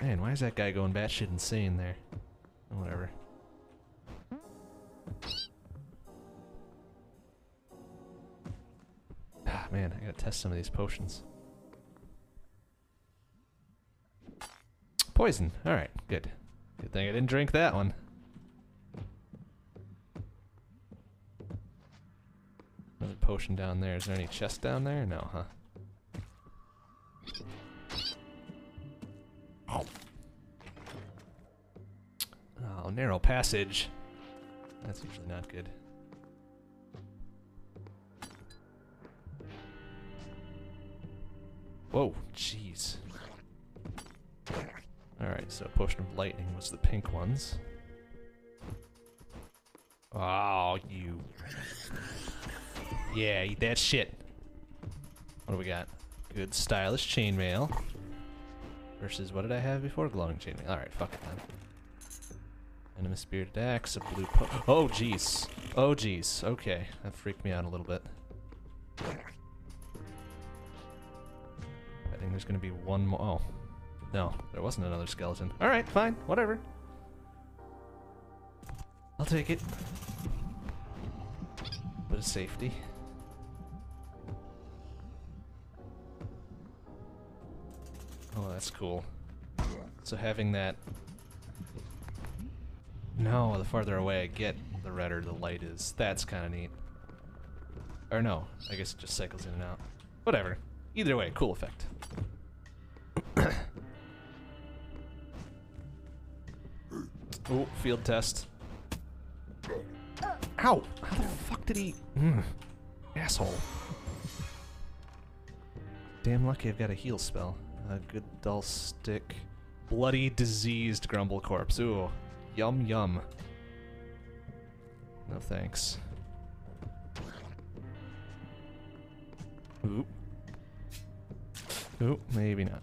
Man, why is that guy going batshit insane there? Oh, Whatever. Ah, man, I gotta test some of these potions. Poison. Alright, good. Good thing I didn't drink that one. Another potion down there. Is there any chest down there? No, huh? Oh, narrow passage. That's usually not good. Whoa, jeez. Alright, so potion of lightning was the pink ones. Oh, you. Yeah, eat that shit. What do we got? Good stylish chainmail. Versus what did I have before? Glowing chainmail. Alright, fuck it then. Venomous spirited axe, a blue po- Oh, jeez. Oh, jeez. Okay, that freaked me out a little bit. I think there's gonna be one more. Oh. No, there wasn't another skeleton. Alright, fine, whatever. I'll take it. Bit of safety. That's cool. So having that... No, the farther away I get, the redder the light is. That's kind of neat. Or no, I guess it just cycles in and out. Whatever. Either way, cool effect. oh, field test. Ow! How the fuck did he... Mm. Asshole. Damn lucky I've got a heal spell. A good dull stick. Bloody, diseased grumble corpse. Ooh. Yum yum. No thanks. Oop. Oop, maybe not.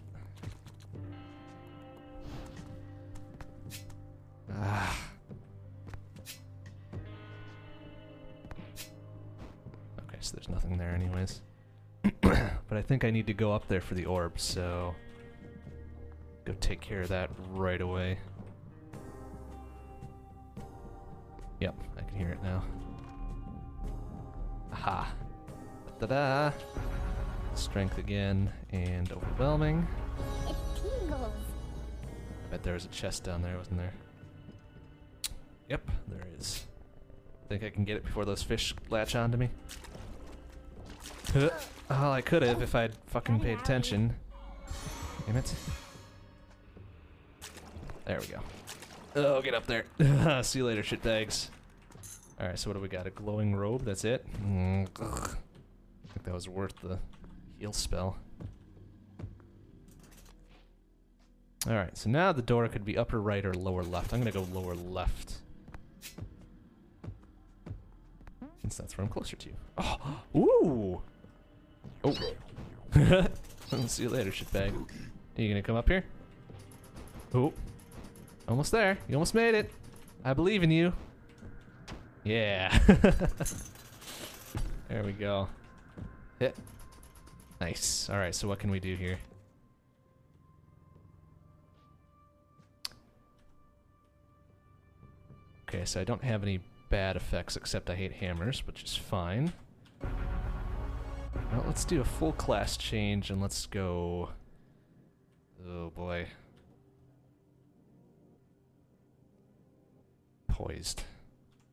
Ah. Think I need to go up there for the orb, so go take care of that right away. Yep, I can hear it now. Aha. Da-da! Strength again, and overwhelming. It tingles. Bet there was a chest down there, wasn't there? Yep, there is. Think I can get it before those fish latch onto me? Oh, I could have if I'd fucking paid attention. Damn it. There we go. Oh, get up there. See you later, shitbags. Alright, so what do we got? A glowing robe? That's it? Mm. I think that was worth the heal spell. Alright, so now the door could be upper right or lower left. I'm gonna go lower left. Since that's where I'm closer to. Oh, ooh! Oh. See you later, shitbag. Are you gonna come up here? Oh. Almost there. You almost made it. I believe in you. Yeah. there we go. Hit. Nice. Alright, so what can we do here? Okay, so I don't have any bad effects except I hate hammers, which is fine. Well, let's do a full class change and let's go... Oh boy. Poised.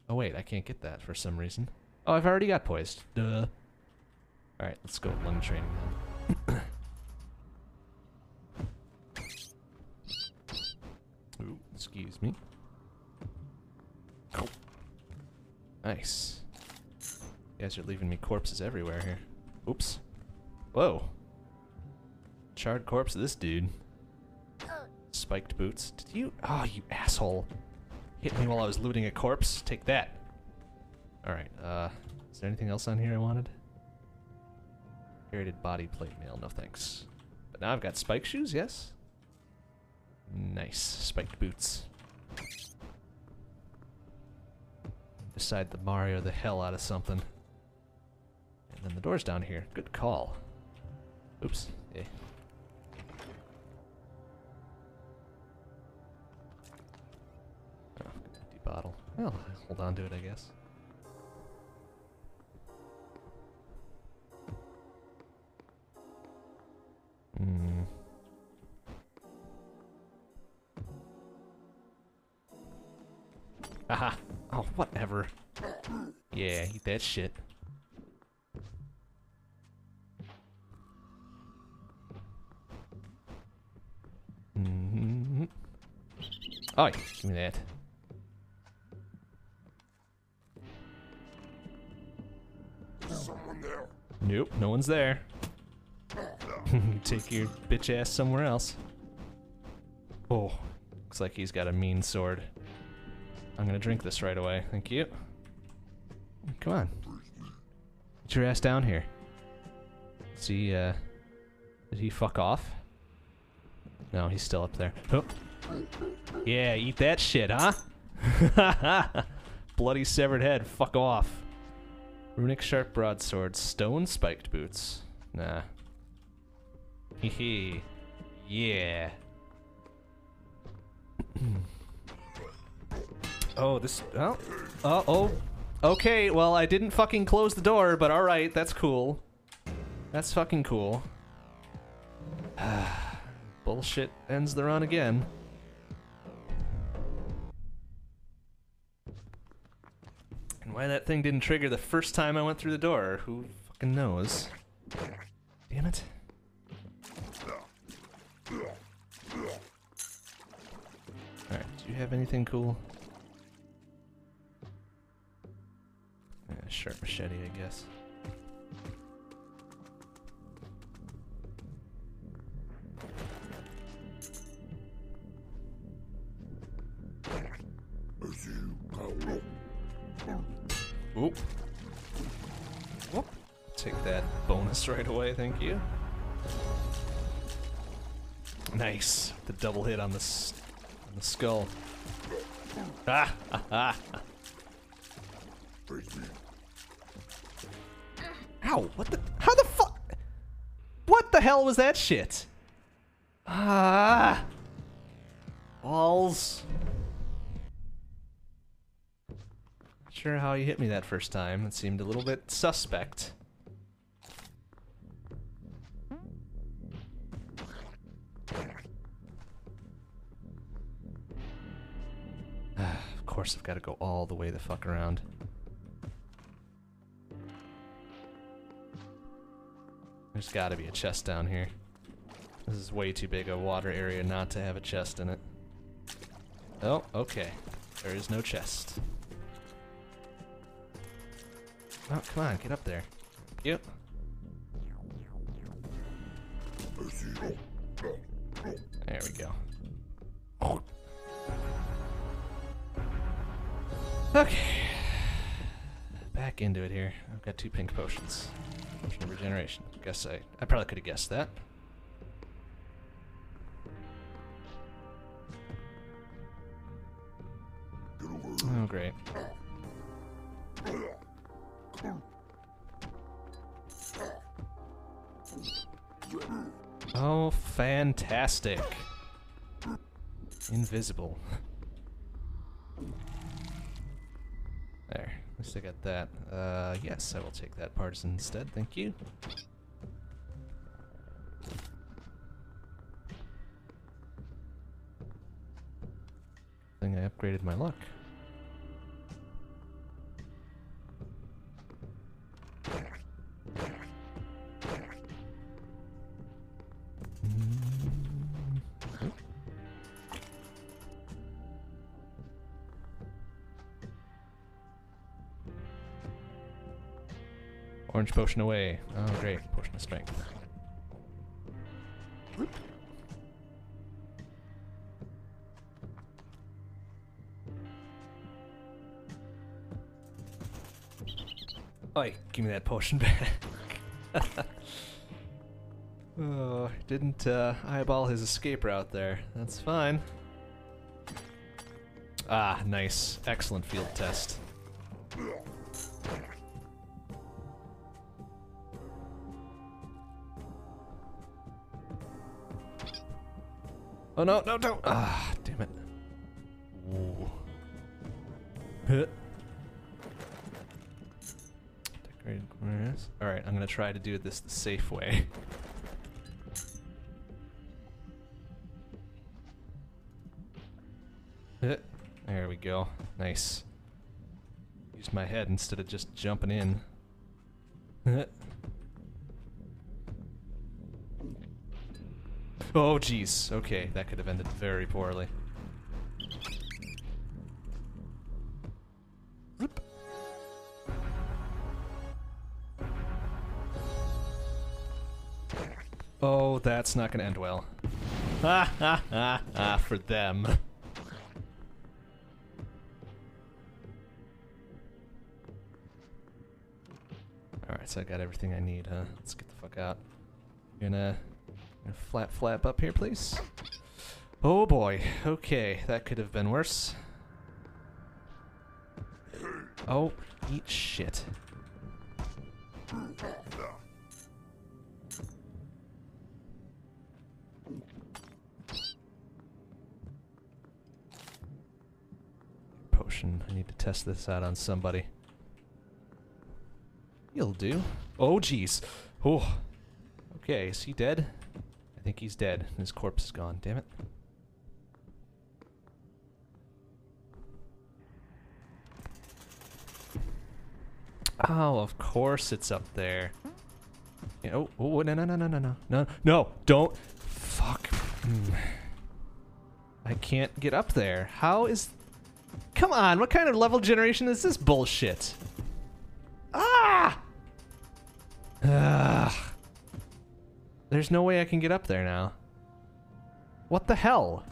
Oh wait, I can't get that for some reason. Oh, I've already got poised. Duh. Alright, let's go lung training then. Ooh, excuse me. Nice. You guys are leaving me corpses everywhere here. Oops. Whoa. Charred corpse of this dude. Spiked boots. Did you? Oh, you asshole. Hit me while I was looting a corpse. Take that. Alright, uh, is there anything else on here I wanted? Inherited body plate mail, no thanks. But now I've got spike shoes, yes? Nice. Spiked boots. Decide to Mario the hell out of something. And then the door's down here. Good call. Oops. Yeah. Oh, empty bottle. Well, hold on to it, I guess. Hmm. Aha! Oh, whatever. Yeah, eat that shit. Oh, give me that. Nope, no one's there. Take your bitch ass somewhere else. Oh, looks like he's got a mean sword. I'm gonna drink this right away. Thank you. Come on. Get your ass down here. See, uh, did he fuck off? No, he's still up there. Oh. Yeah, eat that shit, huh? Bloody severed head, fuck off. Runic sharp broadsword, stone spiked boots. Nah. Hehe. yeah. oh, this. Oh. Uh oh. Okay, well, I didn't fucking close the door, but alright, that's cool. That's fucking cool. Bullshit ends the run again. Why that thing didn't trigger the first time I went through the door, who fucking knows? Damn it. Alright, do you have anything cool? Yeah, sharp machete, I guess. Thank you. Nice. The double hit on the on the skull. Ah, ah, ah. Ow, what the How the fuck What the hell was that shit? Ah. Balls. Sure how you hit me that first time. It seemed a little bit suspect. Course I've got to go all the way the fuck around. There's got to be a chest down here. This is way too big a water area not to have a chest in it. Oh, okay. There is no chest. Oh, come on, get up there. Yep. There we go. Okay. Back into it here. I've got two pink potions. Potion of regeneration. Guess I I probably could have guessed that. Oh great. Oh, fantastic. Invisible. There, least I got that. Uh, yes, I will take that partisan instead, thank you. Think I upgraded my luck. Orange potion away. Oh, great. Potion of strength. Oi, give me that potion back. oh, didn't uh, eyeball his escape route there. That's fine. Ah, nice. Excellent field test. Oh no, no, don't! Ah, damn it. Ooh. Decorated. Alright, I'm gonna try to do this the safe way. There we go. Nice. Used my head instead of just jumping in. Oh, jeez. Okay, that could have ended very poorly. Oh, that's not gonna end well. Ha ha ha ha for them. Alright, so I got everything I need, huh? Let's get the fuck out. Gonna Gonna Flap flap up here, please. Oh boy. Okay, that could have been worse. Oh, eat shit. Potion. I need to test this out on somebody. You'll do. Oh, jeez. Oh. Okay, is he dead? Think he's dead. His corpse is gone. Damn it. Oh, of course it's up there. Yeah, oh, oh, no, no, no, no, no, no, no, no, don't. Fuck. Hmm. I can't get up there. How is... Come on, what kind of level generation is this bullshit? There's no way I can get up there now. What the hell?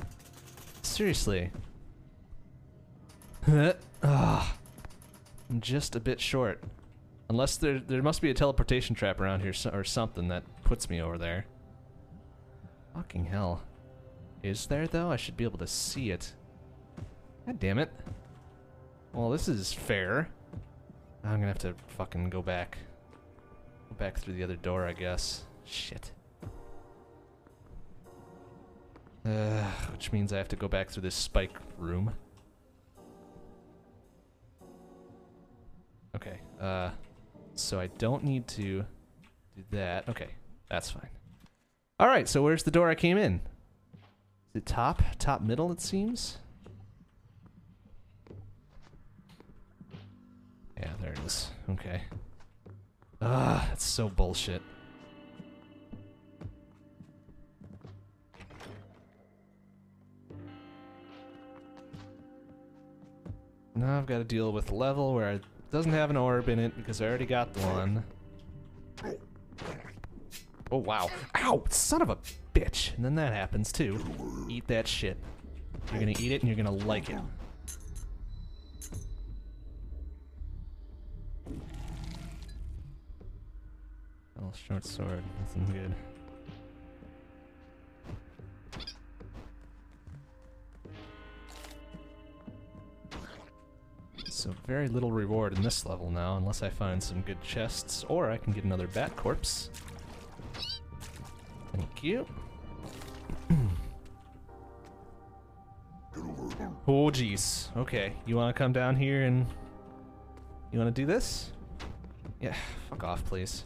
Seriously. Ugh. I'm just a bit short. Unless there there must be a teleportation trap around here so, or something that puts me over there. Fucking hell. Is there though? I should be able to see it. God damn it. Well, this is fair. I'm gonna have to fucking go back. Go back through the other door, I guess. Shit. Uh, which means I have to go back through this spike room. Okay, uh, so I don't need to do that. Okay, that's fine. Alright, so where's the door I came in? Is it top? Top middle, it seems? Yeah, there it is. Okay. Ah, that's so bullshit. Now I've got to deal with level where it doesn't have an orb in it because I already got the one. Oh wow. Ow! Son of a bitch! And then that happens too. Eat that shit. You're gonna eat it and you're gonna like it. Oh, short sword. Nothing good. So very little reward in this level now, unless I find some good chests, or I can get another bat corpse. Thank you. oh jeez. Okay, you want to come down here and you want to do this? Yeah, fuck off, please.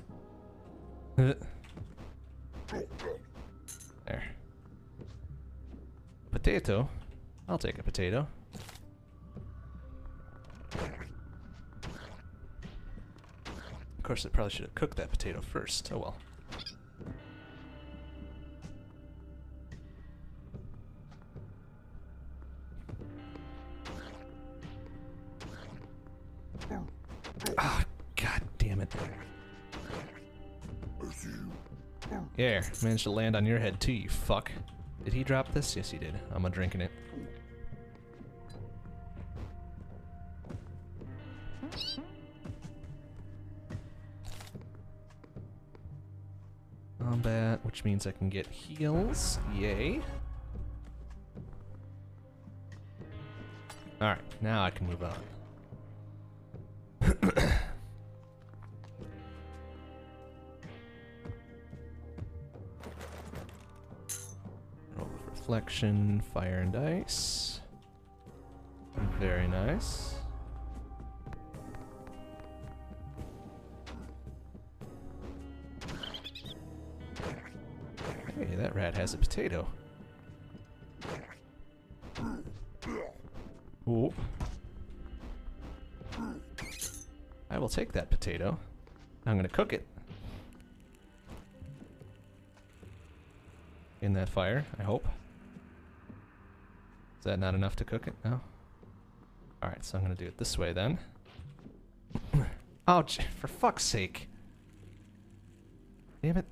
there. Potato. I'll take a potato. Of course, I probably should have cooked that potato first. Oh well. Ah, god damn it. There, managed to land on your head too, you fuck. Did he drop this? Yes, he did. I'm a drinking it. Combat, which means I can get heals. Yay. Alright, now I can move on. Roll reflection, fire and ice. Very nice. Hey, that rat has a potato. Ooh. I will take that potato. I'm gonna cook it. In that fire, I hope. Is that not enough to cook it? No? Alright, so I'm gonna do it this way then. j- for fuck's sake. Damn it.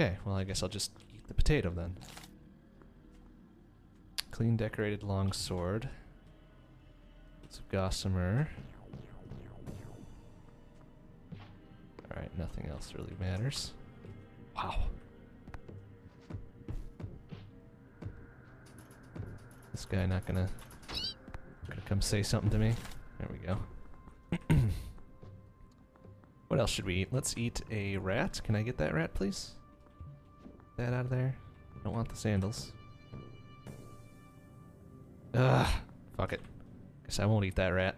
Okay, well, I guess I'll just eat the potato then. Clean decorated long sword. It's gossamer. Alright, nothing else really matters. Wow. This guy not gonna gonna come say something to me. There we go. what else should we eat? Let's eat a rat. Can I get that rat, please? That out of there. I Don't want the sandals. Ugh. Fuck it. Guess I won't eat that rat.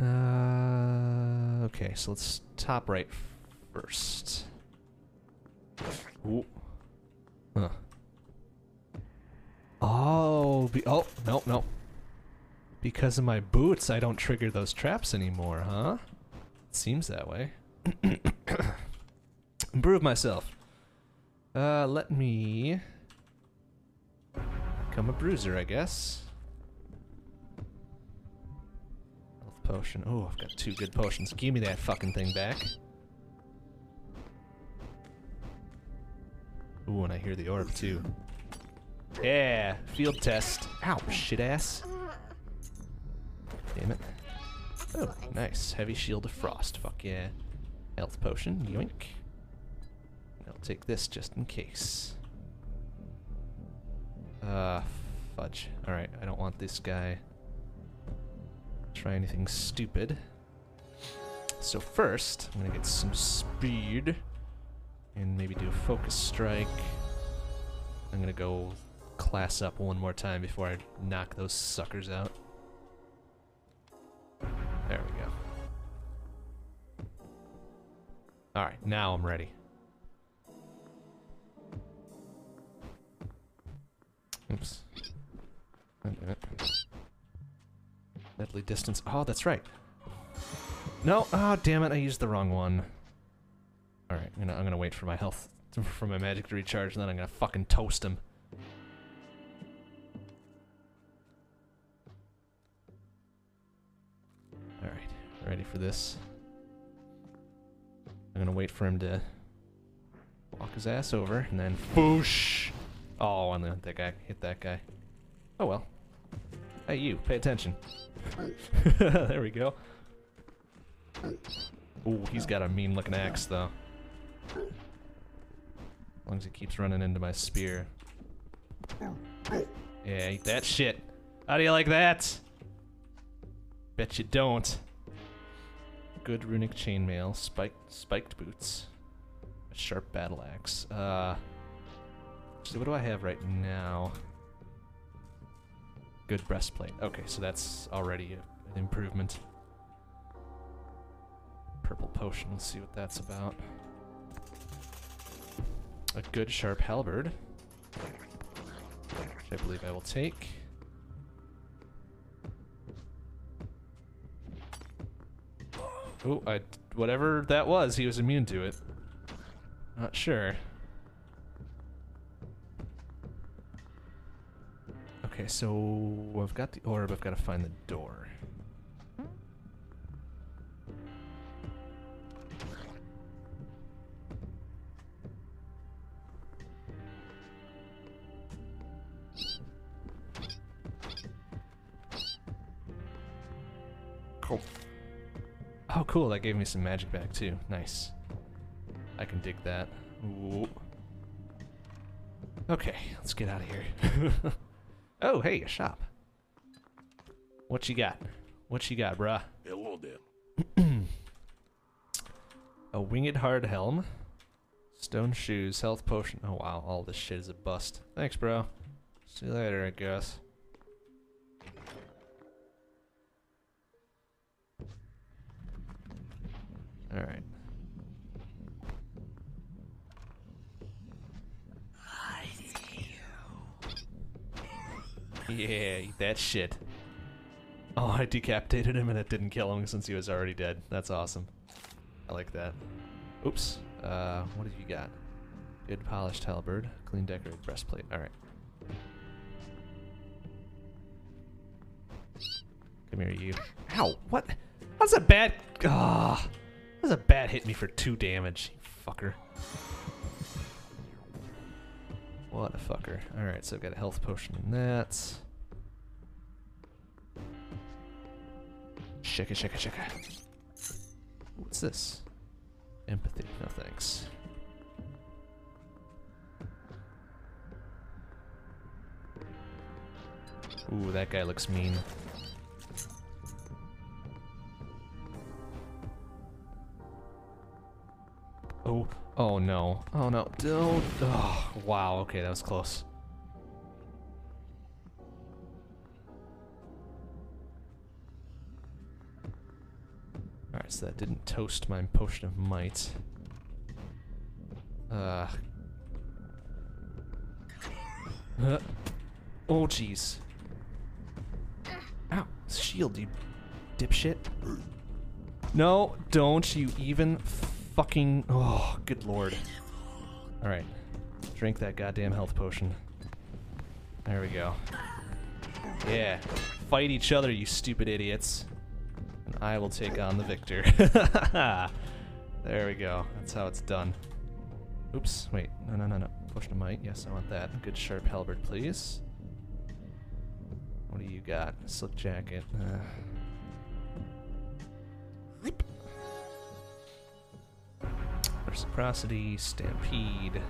Uh, okay, so let's top right first. Ooh. Huh. Oh, be oh, no, no. Because of my boots, I don't trigger those traps anymore, huh? seems that way. Improve myself. Uh, let me become a bruiser, I guess. Health potion. Oh, I've got two good potions. Give me that fucking thing back. Ooh, and I hear the orb too. Yeah, field test. Ow, shit ass. Damn it. Oh, nice. Heavy shield of frost. Fuck yeah. Health potion. Yoink. Take this just in case. Uh, fudge. Alright, I don't want this guy try anything stupid. So first, I'm gonna get some speed and maybe do a focus strike. I'm gonna go class up one more time before I knock those suckers out. There we go. Alright, now I'm ready. Oops. Damn it. Deadly distance. Oh, that's right. No. Oh, damn it. I used the wrong one. All right. I'm gonna, I'm gonna wait for my health, for my magic to recharge, and then I'm gonna fucking toast him. All right. Ready for this? I'm gonna wait for him to walk his ass over, and then boosh. Oh, and then that guy hit that guy. Oh well. Hey, you, pay attention. there we go. Ooh, he's got a mean looking axe, though. As long as he keeps running into my spear. Yeah, eat that shit. How do you like that? Bet you don't. Good runic chainmail, spiked spiked boots, a sharp battle axe. Uh, what do I have right now? Good breastplate. Okay, so that's already an improvement. Purple potion. Let's see what that's about. A good sharp halberd, I believe I will take. Oh, I whatever that was, he was immune to it. Not sure. Okay, so I've got the orb. I've got to find the door. Cool. Oh, cool. That gave me some magic back too. Nice. I can dig that. Ooh. Okay, let's get out of here. oh, hey, a shop. What you got? What you got, bruh? Hello there. A winged hard helm, stone shoes, health potion. Oh wow, all this shit is a bust. Thanks, bro. See you later, I guess. All Yeah, eat that shit. Oh, I decapitated him and it didn't kill him since he was already dead. That's awesome. I like that. Oops. Uh, what have you got? Good polished halberd, clean decorated breastplate. All right. Come here, you. Ow! What? That's a bad. Ah, that's a bad hit me for two damage. Fucker. What a fucker. All right, so I've got a health potion in that. Shaka, shaka, shaka. What's this? Empathy. No thanks. Ooh, that guy looks mean. Oh, oh no. Oh no. Don't. Oh, wow. Okay, that was close. Alright, so that didn't toast my potion of might. Uh. Oh, jeez. Ow. Shield, you dipshit. No, don't you even fucking. Oh, good lord. Alright. Drink that goddamn health potion. There we go. Yeah. Fight each other, you stupid idiots. And I will take on the victor. there we go. That's how it's done. Oops. Wait. No, no, no, no. Potion of might. Yes, I want that. Good sharp halberd, please. What do you got? Slip jacket. Uh, Reciprocity, Stampede.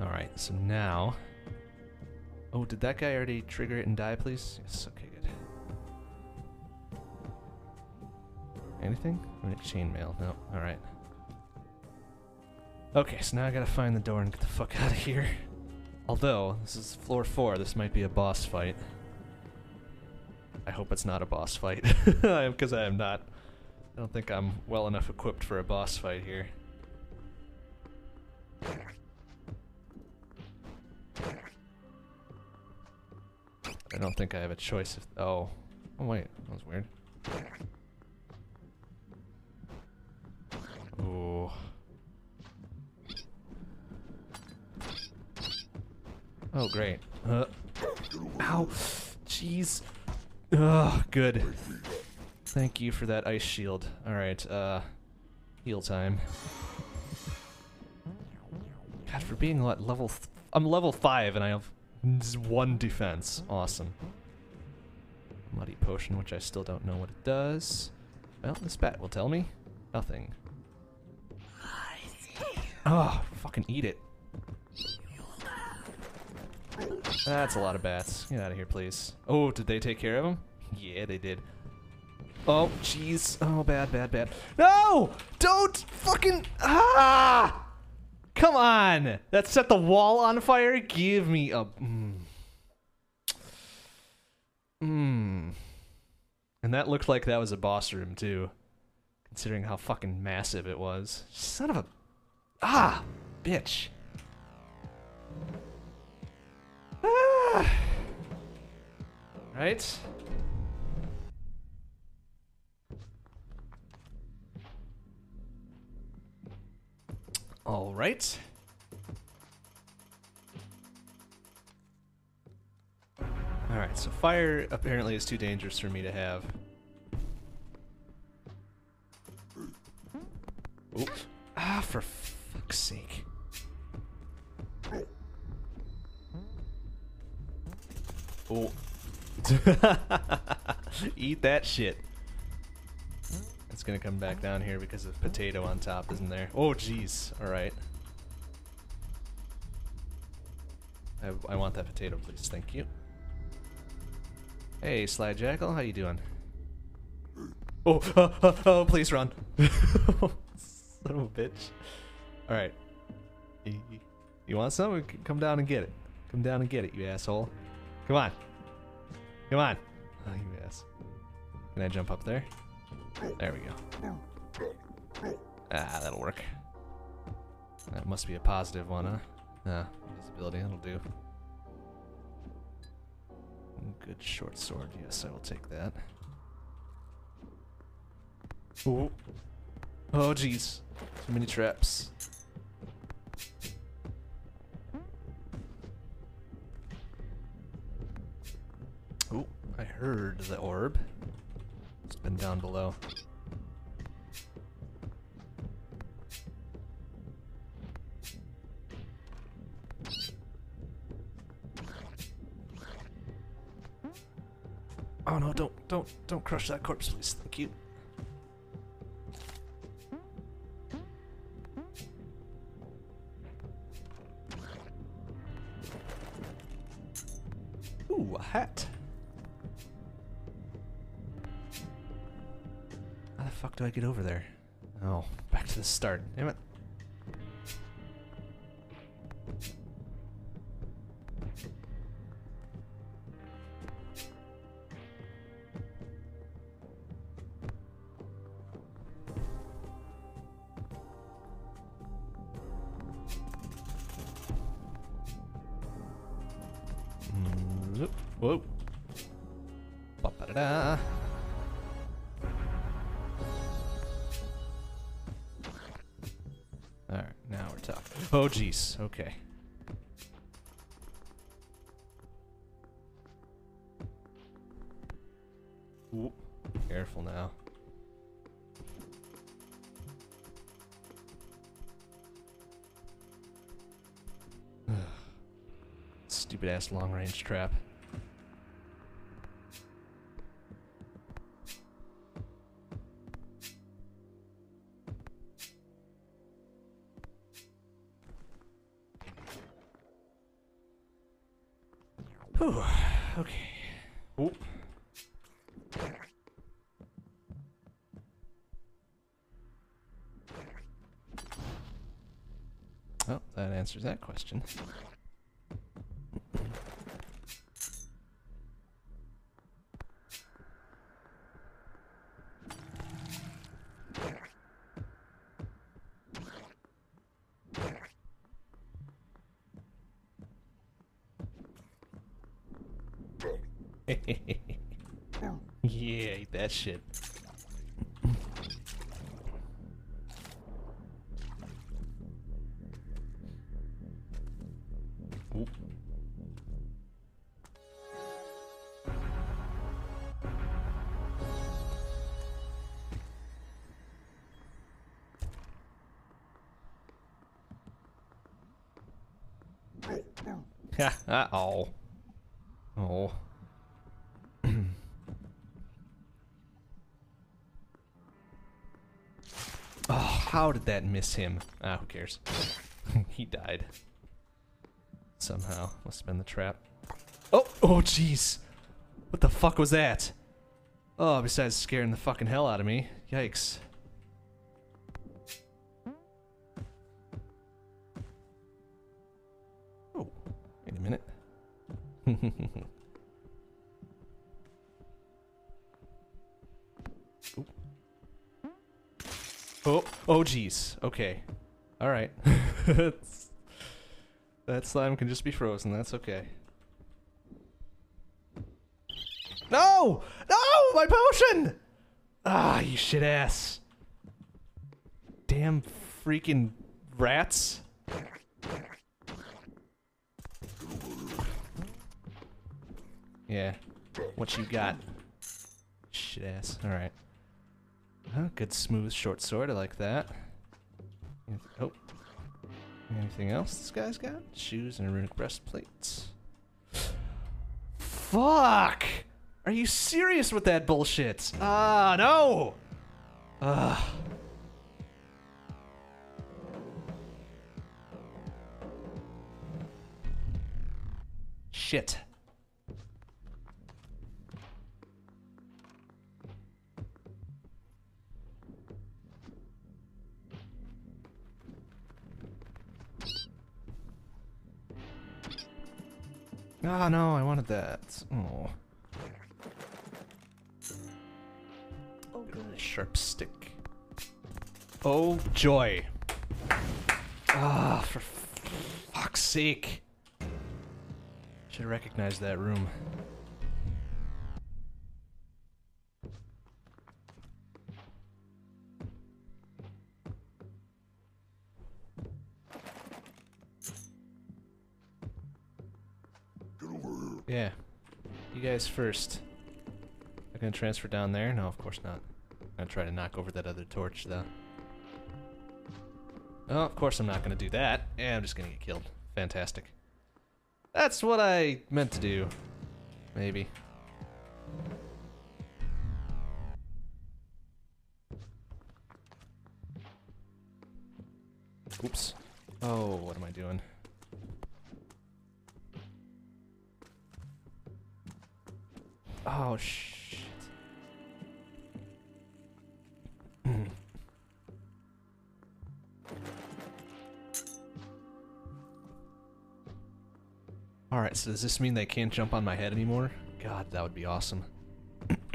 Alright, so now. Oh, did that guy already trigger it and die, please? Yes, okay, good. Anything? Runic chainmail. No, alright. Okay, so now I gotta find the door and get the fuck out of here. Although, this is floor four, this might be a boss fight. I hope it's not a boss fight, because I am not. I don't think I'm well enough equipped for a boss fight here. I don't think I have a choice if. Oh. Oh, wait. That was weird. Ooh. Oh, great. Uh. Ow. jeez. Oh, good. Thank you for that ice shield. Alright, uh, heal time. God, for being what, level. Th- I'm level 5 and I have one defense. Awesome. Muddy potion, which I still don't know what it does. Well, this bat will tell me. Nothing. Oh, fucking eat it. That's a lot of bats. Get out of here, please. Oh, did they take care of him? Yeah, they did. Oh, jeez. Oh, bad, bad, bad. No! Don't fucking. Ah! Come on! That set the wall on fire? Give me a. Mmm. Mmm. And that looked like that was a boss room, too. Considering how fucking massive it was. Son of a. Ah! Bitch. Right? All right. All right, so fire apparently is too dangerous for me to have. Oops. Ah, for Eat that shit. It's gonna come back down here because of potato on top, isn't there? Oh, jeez. Alright. I, I want that potato, please. Thank you. Hey, Sly Jackal, how you doing? Oh, oh, oh, oh please run. Son of a bitch. You, you- you want some? Come down and get it. Come down and get it, you asshole. Come on. Come on. Oh, you ass. Can I jump up there? There we go. Ah, that'll work. That must be a positive one, huh? Ah, visibility, that'll do. Good short sword, yes, I will take that. Ooh. Oh, jeez. Too many traps. Heard the orb. It's been down below. Oh no, don't, don't, don't crush that corpse, please. Thank you. Ooh, a hat. Fuck do I get over there? Oh, back to the start. Damn it. Oh, jeez. Okay. Ooh, careful now. Stupid ass long range trap. Answers that question. yeah, that shit. uh oh. Oh. oh, how did that miss him? Ah, who cares? he died. Somehow. Must have been the trap. Oh, oh, jeez. What the fuck was that? Oh, besides scaring the fucking hell out of me. Yikes. Okay. Alright. that slime can just be frozen, that's okay. No! No! My potion! Ah, you shit ass. Damn freaking rats. Yeah. What you got? Shit ass. Alright. Huh, good smooth short sword, I like that. Oh. Anything else this guy's got? Shoes and a runic breastplate. Fuck! Are you serious with that bullshit? Ah, no! Ah. Shit. Ah, no, I wanted that. Oh. Oh. Sharp stick. Oh, joy. Ah, for fuck's sake. Should have recognized that room. Guys first. I'm gonna transfer down there? No, of course not. I'm gonna try to knock over that other torch, though. Oh, of course I'm not gonna do that. Yeah, I'm just gonna get killed. Fantastic. That's what I meant to do. Maybe. Does this mean they can't jump on my head anymore? God, that would be awesome.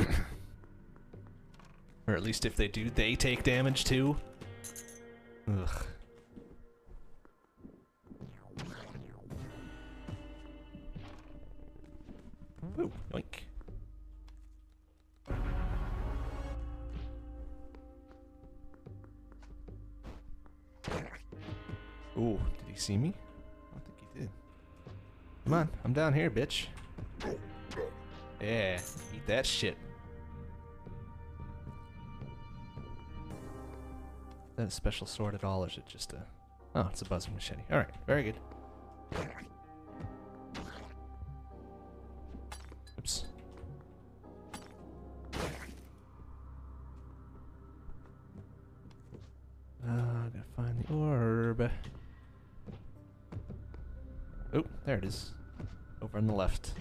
or at least if they do, they take damage too? Come on, I'm down here, bitch. Yeah, eat that shit. Is that a special sword at all, or is it just a... Oh, it's a buzzing machete. Alright, very good. Oops. Uh, gotta find the orb. Oh, there it is. On the left.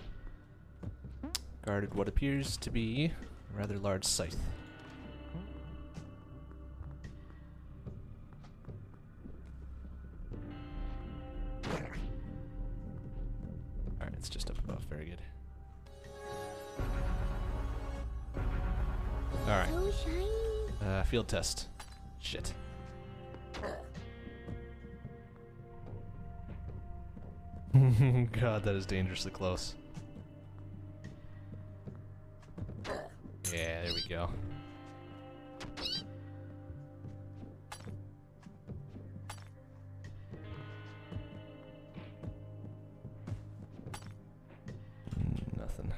Guarded what appears to be a rather large scythe. Alright, it's just up above. Very good. Alright. Uh, field test. Shit. God, that is dangerously close. Yeah, there we go. Mm, Nothing.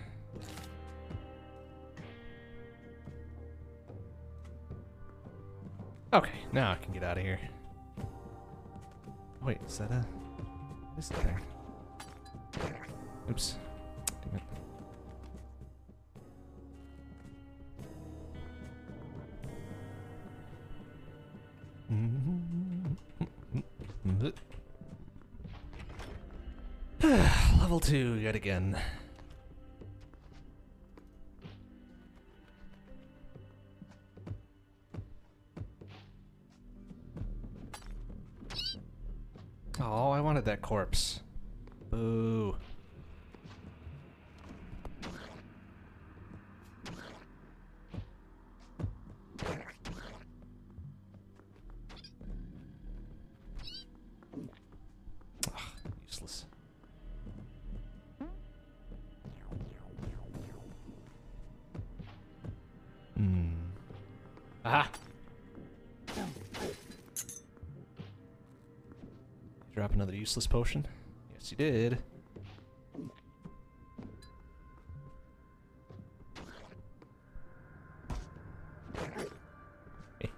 Okay, now I can get out of here. Wait, is that a... What is the thing? Oops. Damn it. Level 2 yet again. Oh, I wanted that corpse. Useless potion? Yes, you did.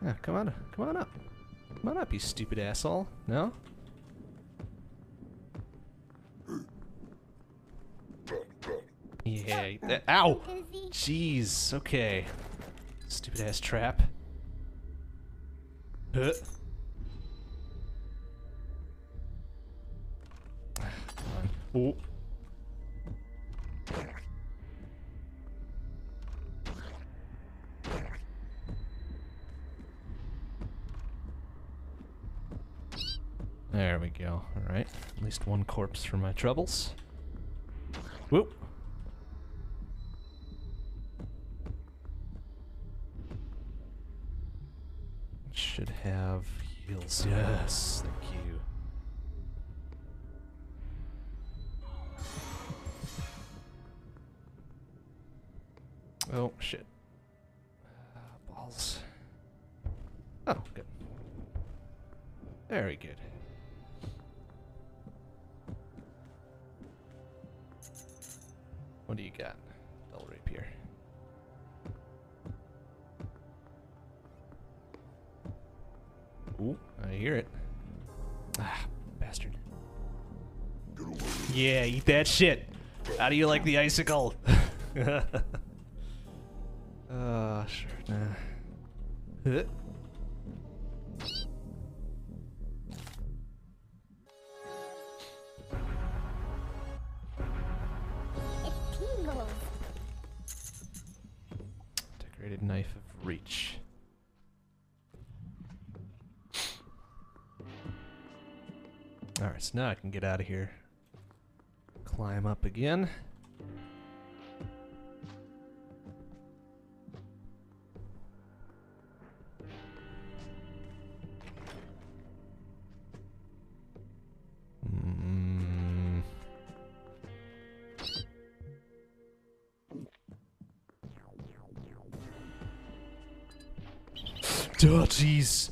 yeah, come on, come on up. Come on up, you stupid asshole. No? Yeah, that, uh, ow! Jeez, okay. Stupid ass trap. Huh. Corpse for my troubles. What do you got? Dull rapier. Ooh, I hear it. Ah, bastard. Yeah, eat that shit. How do you like the icicle? uh, sure. Nah. Now I can get out of here. Climb up again. Mm. Oh, jeez.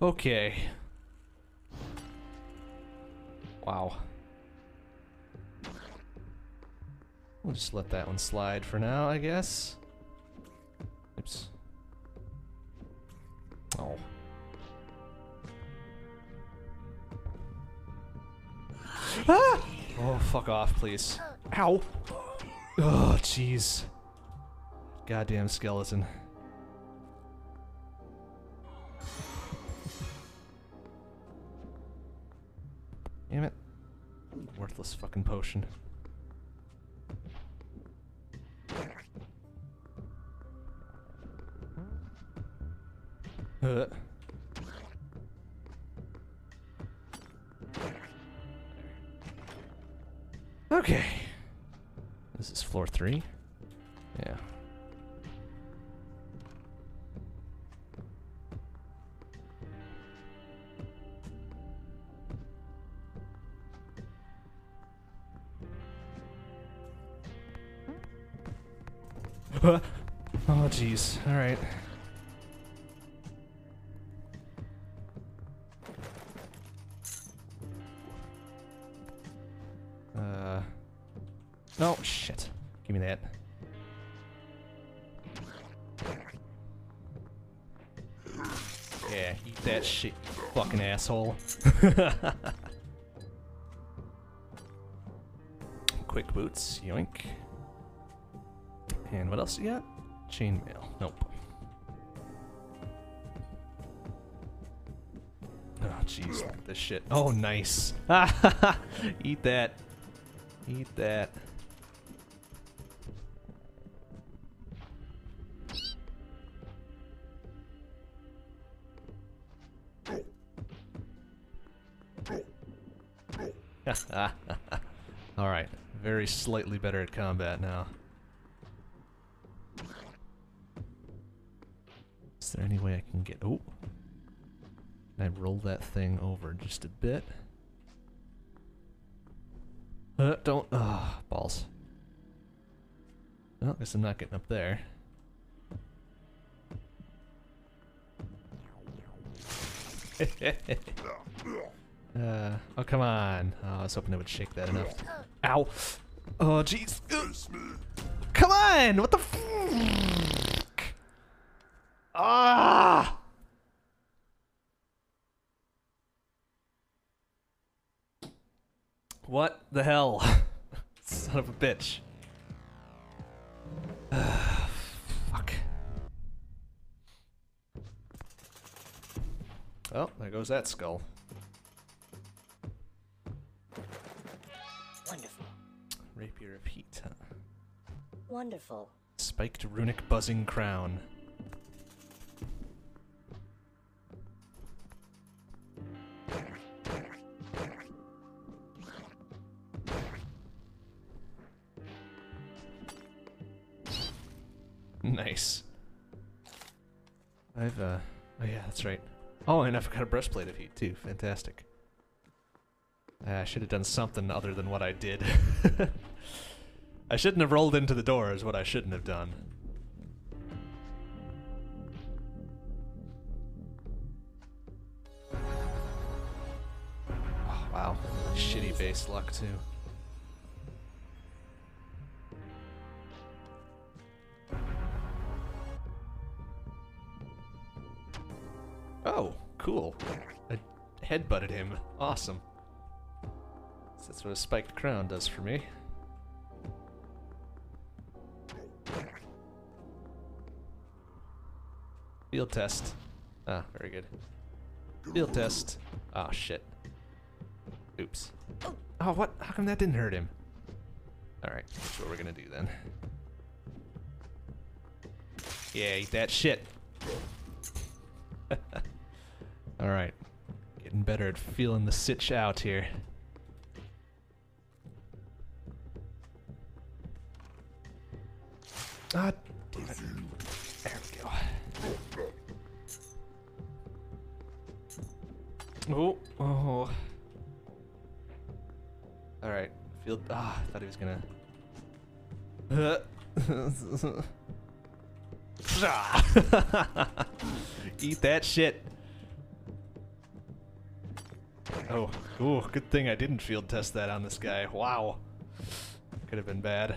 Okay. Wow. We'll just let that one slide for now, I guess. Oops. Oh. Ah! Oh, fuck off, please. Ow! Oh, jeez. Goddamn skeleton. Fucking asshole. quick boots. Yoink. And what else you got? Chainmail. Nope. Oh, jeez. This shit. Oh, nice. Eat that. Eat that. Very slightly better at combat now. Is there any way I can get... Oh! Can I roll that thing over just a bit? Uh, don't... Ah, balls. Well, guess I'm not getting up there. uh, oh, come on. Oh, I was hoping it would shake that enough. Ow! Oh, jeez. Come on! What the fuck? Ah! What the hell? Son of a bitch. Fuck. Well, there goes that skull. Rapier of Heat, huh? Wonderful. Spiked runic buzzing crown. Nice. I've, uh, oh yeah, that's right. Oh, and I've got a breastplate of heat too. Fantastic. I should have done something other than what I did. I shouldn't have rolled into the door, is what I shouldn't have done. Oh, wow. Shitty base luck, too. Oh, cool. I headbutted him. Awesome. That's what a spiked crown does for me. Field test. Ah, very good. Field test. Oh, shit. Oops. Oh, what? How come that didn't hurt him? Alright, that's what we're gonna do then. Yeah, eat that shit. Alright. Getting better at feeling the sitch out here. Ah, Eat that shit. Oh, ooh, good thing I didn't field test that on this guy. Wow. Could have been bad.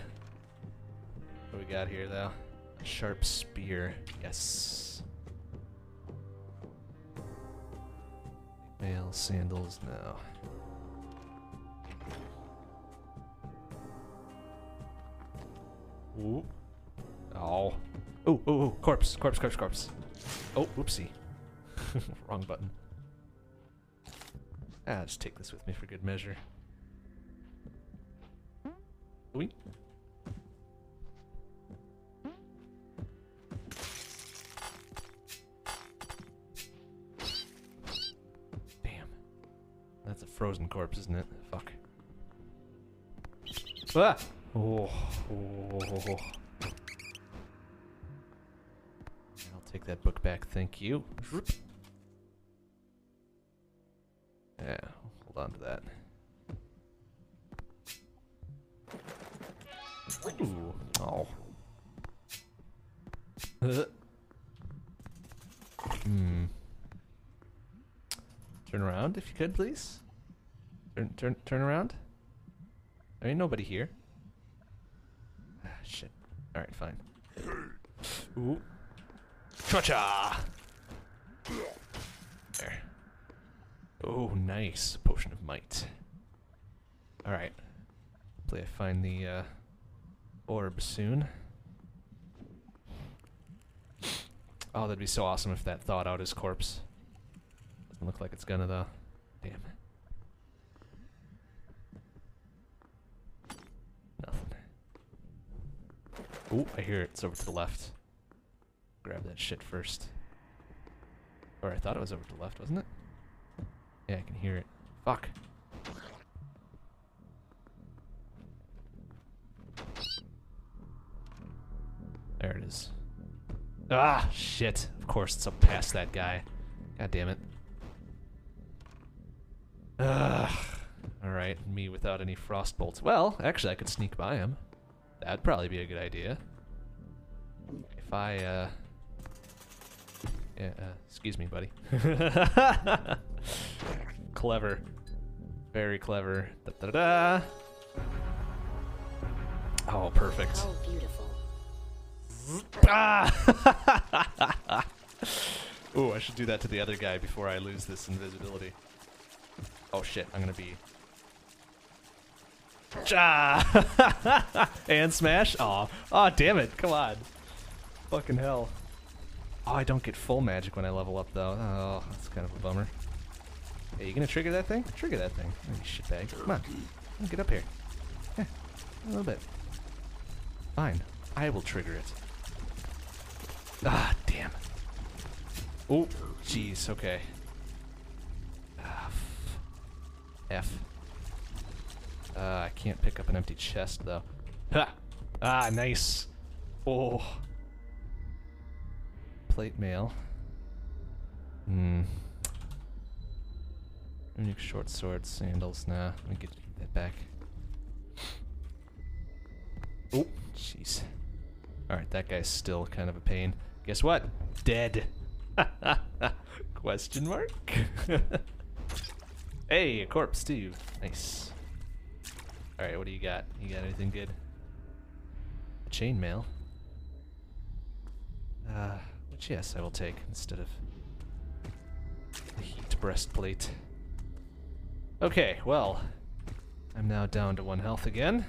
What we got here, though? Sharp spear. Yes. Male sandals, no. Ooh. Oh. Oh, oh, oh, corpse, corpse, corpse, corpse. Oh, whoopsie. Wrong button. Ah, just take this with me for good measure. Oink. Damn. That's a frozen corpse, isn't it? Fuck. Ah! Oh. oh. Take that book back, thank you. Yeah, hold on to that. Ooh. Oh. Uh. Hmm. Turn around if you could, please. Turn, turn, turn around. There ain't nobody here. Ah, shit. All right, fine. Ooh. Cha-cha! There. Oh, nice. Potion of might. Alright. Hopefully I find the uh, orb soon. Oh, that'd be so awesome if that thawed out his corpse. Doesn't look like it's gonna though. Damn. Nothing. Oh, I hear it. It's over to the left. Grab that shit first. Or I thought it was over to the left, wasn't it? Yeah, I can hear it. Fuck. There it is. Ah, shit. Of course, it's up past that guy. God damn it. Ugh. Alright, me without any frost bolts. Well, actually, I could sneak by him. That'd probably be a good idea. If I, uh... Yeah, uh, excuse me, buddy. clever. Very clever. Da da da. Oh, perfect. How beautiful. Ah! Ooh, I should do that to the other guy before I lose this invisibility. Oh shit, I'm gonna be. Ah! and smash? Aw. Aw, damn it, come on. Fucking hell. Oh, I don't get full magic when I level up though. Oh, that's kind of a bummer. Hey, you gonna trigger that thing? Trigger that thing. Oh, you shitbag. Come on. Get up here. Yeah, a little bit. Fine. I will trigger it. Ah, damn. Oh, jeez, okay. Ah, F. Uh, I can't pick up an empty chest, though. Ha! Ah, nice. Oh. Plate mail. Hmm. Runic short sword, sandals. Nah, let me get that back. Oh, jeez. Alright, that guy's still kind of a pain. Guess what? Dead. Question mark? hey, a corpse too. Nice. Alright, what do you got? You got anything good? Chainmail. Uh, which yes, I will take instead of the heat breastplate. Okay, well, I'm now down to one health again.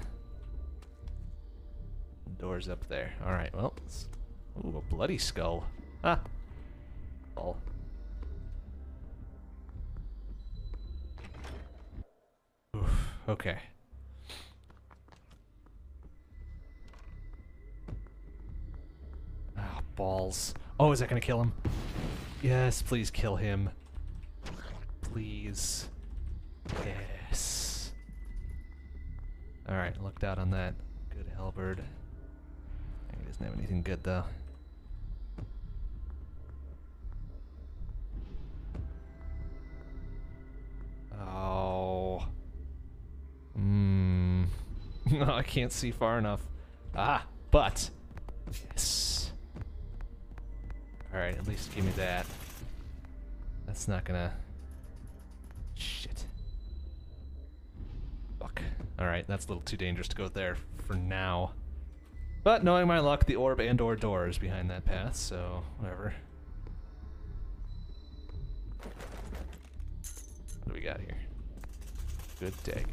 Doors up there. Alright, well, Ooh, a bloody skull. Ah. Oh. Oof, okay. Ah, balls. Oh, is that gonna kill him? Yes, please kill him. Please. Yes. Alright, looked out on that. Good halberd. He doesn't have anything good though. Oh. Mmm. No, I can't see far enough. Ah, but. Yes. Alright, at least give me that. That's not gonna. Shit. Fuck. Alright, that's a little too dangerous to go there for now. But knowing my luck, the orb and or door is behind that path, so whatever. What do we got here? Good dagger.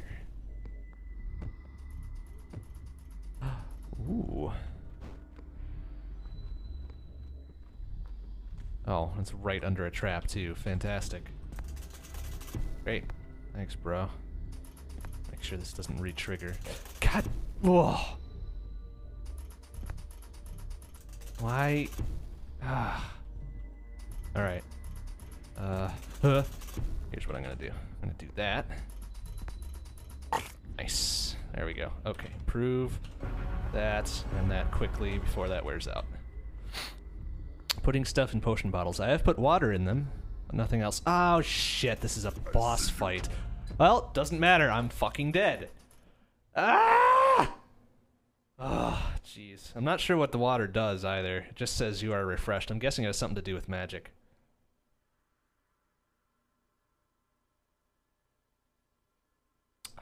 Ooh. Oh, it's right under a trap too. Fantastic. Great. Thanks, bro. Make sure this doesn't re-trigger. God. Whoa. Why? Ah. All right. Uh. Huh. Here's what I'm gonna do. I'm gonna do that. Nice. There we go. Okay. Improve that and that quickly before that wears out. Putting stuff in potion bottles. I have put water in them, nothing else. Oh shit! This is a boss fight. Well, doesn't matter. I'm fucking dead. Ah! Oh, jeez. I'm not sure what the water does either. It just says you are refreshed. I'm guessing it has something to do with magic.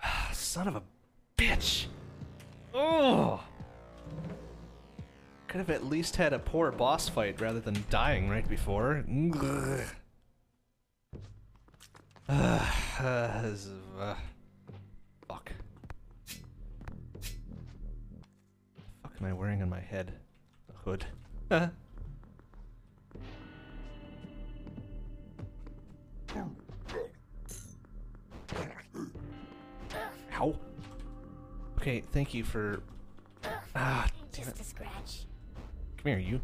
Ah, son of a bitch. Oh! Could have at least had a poor boss fight rather than dying right before. Uh, uh, fuck. Am I wearing on my head. A hood. Ow. Okay, thank you for. Ah, damn it. Just a scratch. Come here, you.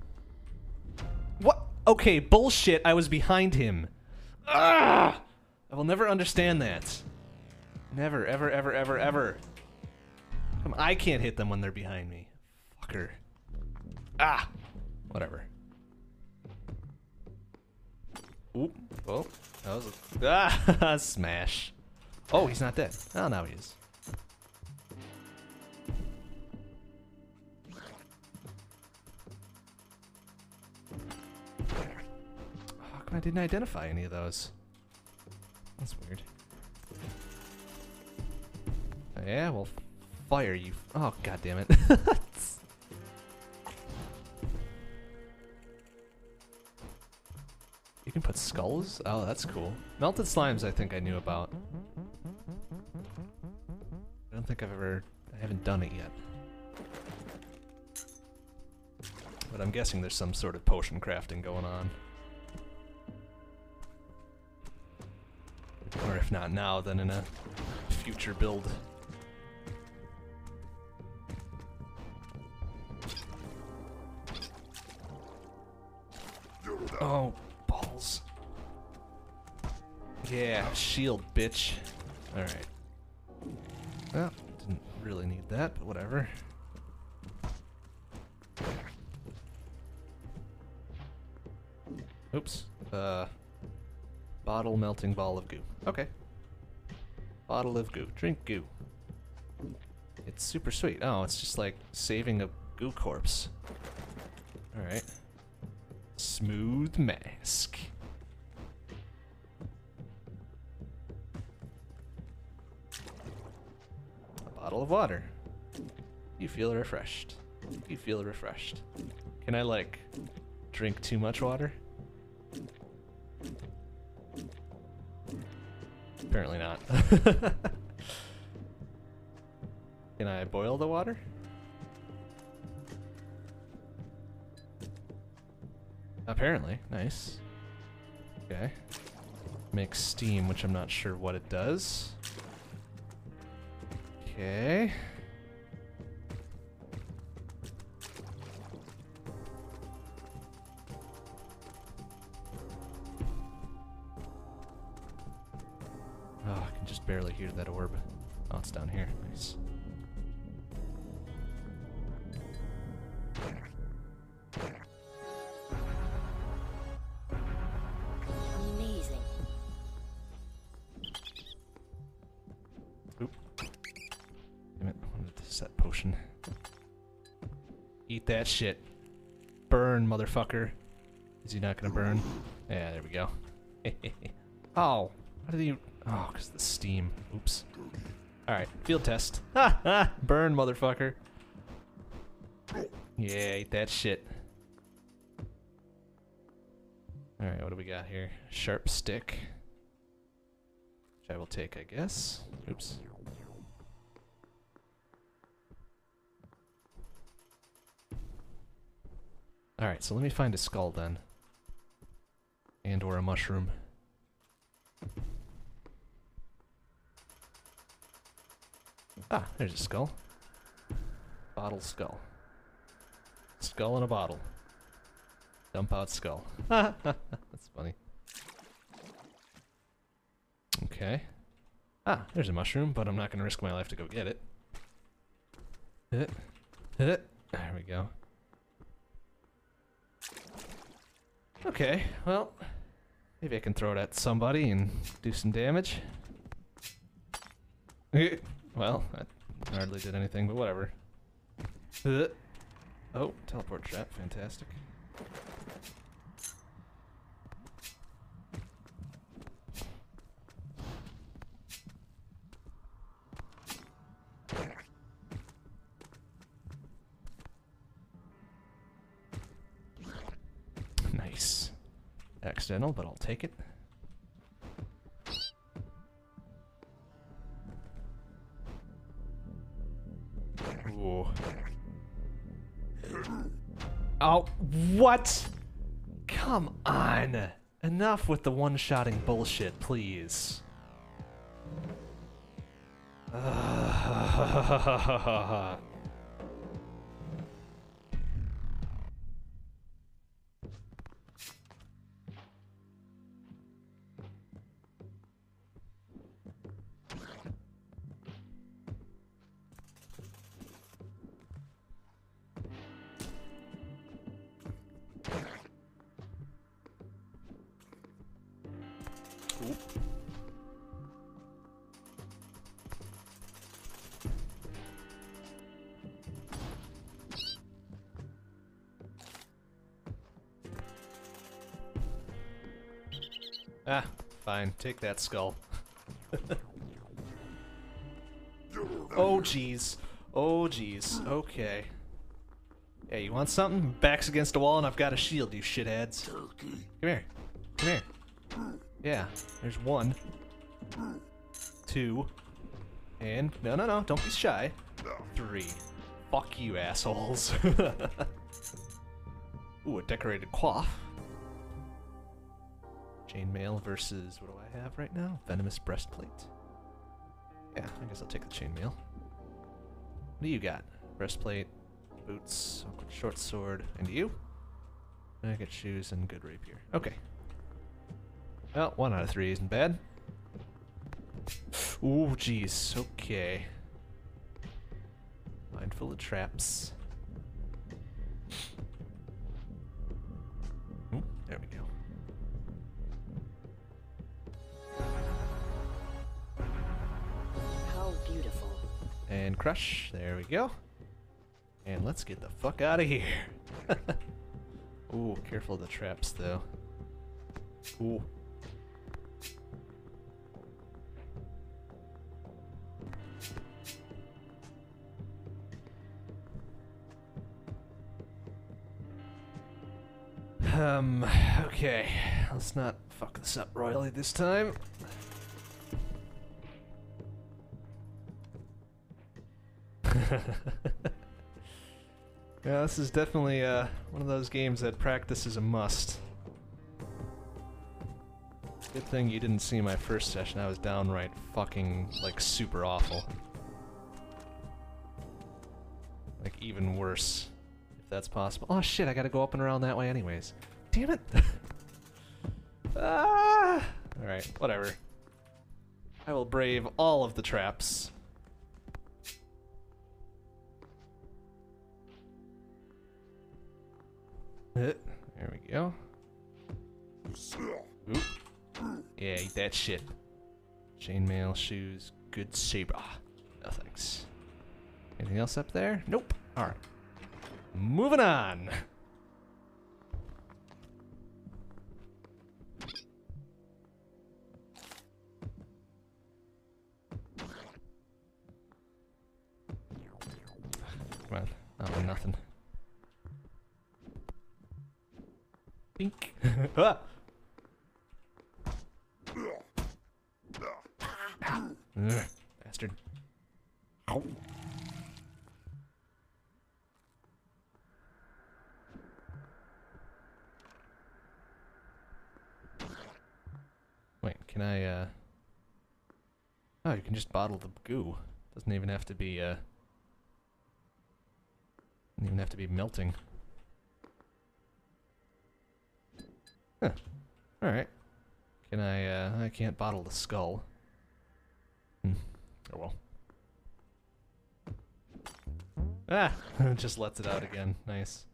What? Okay, bullshit. I was behind him. Ah! I will never understand that. Never, ever, ever, ever, ever. Come, I can't hit them when they're behind me. Fucker. Ah! Whatever. Oop. Oh, that was a ah smash. Oh, he's not dead. Oh, now he is. I didn't identify any of those? That's weird. Oh, yeah, well, fire you. Oh, god damn it. you can put skulls? Oh, that's cool. Melted slimes, I think I knew about. I don't think I've ever. I haven't done it yet. But I'm guessing there's some sort of potion crafting going on. Or if not now, then in a future build. Oh, balls. Yeah, shield, bitch. Alright. Well, didn't really need that, but whatever. Oops. Uh, bottle melting ball of goo. Okay. Bottle of goo. Drink goo. It's super sweet. Oh, it's just like saving a goo corpse. Alright. Smooth mask. A bottle of water. You feel refreshed. You feel refreshed. Can I, like, drink too much water? Apparently not. Can I boil the water? Apparently. Nice. Okay. Make steam, which I'm not sure what it does. Okay. Barely hear that orb. Oh, it's down here. Nice. Amazing. Oop. Damn it, I wanted to set potion. Eat that shit. Burn, motherfucker. Is he not gonna burn? Yeah, there we go. oh, how did he... Oh, because the steam. Oops. Alright, field test. Ha ha! Burn, motherfucker. Yeah, eat that shit. Alright, what do we got here? Sharp stick. Which I will take, I guess. Oops. Alright, so let me find a skull then. And or a mushroom. Ah, there's a skull. Bottle skull. Skull in a bottle. Dump out skull. That's funny. Okay. Ah, there's a mushroom, but I'm not going to risk my life to go get it. Hit. Hit. There we go. Okay, well, maybe I can throw it at somebody and do some damage. Well, I hardly did anything, but whatever. Uh, Oh, teleport trap, fantastic. Nice. Accidental, but I'll take it. What? Come on. Enough with the one-shotting bullshit, please. Take that skull. oh, jeez. Oh, jeez. Okay. Hey, you want something? Back's against a wall and I've got a shield, you shitheads. Come here. Come here. Yeah, there's one. Two. And, no, no, no, don't be shy. Three. Fuck you, assholes. Ooh, a decorated coif. Chainmail versus what do I have right now? Venomous breastplate. Yeah, I guess I'll take the chainmail. What do you got? Breastplate, boots, short sword, and you? I get shoes and good rapier. Okay. Well, one out of three isn't bad. Ooh, jeez. Okay. Mindful of traps. And crush. There we go. And let's get the fuck out of here. Ooh, careful of the traps though. Ooh. Um, okay. Let's not fuck this up royally this time. yeah, this is definitely uh, one of those games that practice is a must. Good thing you didn't see my first session. I was downright fucking, like, super awful. Like, even worse, if that's possible. Oh shit, I gotta go up and around that way anyways. Damn it! ah! Alright, whatever. I will brave all of the traps. There we go. Oop. Yeah, eat that shit. Chainmail, shoes, good saber. Ah, no thanks. Anything else up there? Nope. Alright. Moving on. Come on. Oh, nothing. Pink. ah! Ugh, bastard. Ow. Wait, can I, uh... Oh, you can just bottle the goo. Doesn't even have to be, uh... Doesn't even have to be melting. Huh. Alright. Can I, uh... I can't bottle the skull. Hmm. Oh well. Ah! just lets it out again. Nice.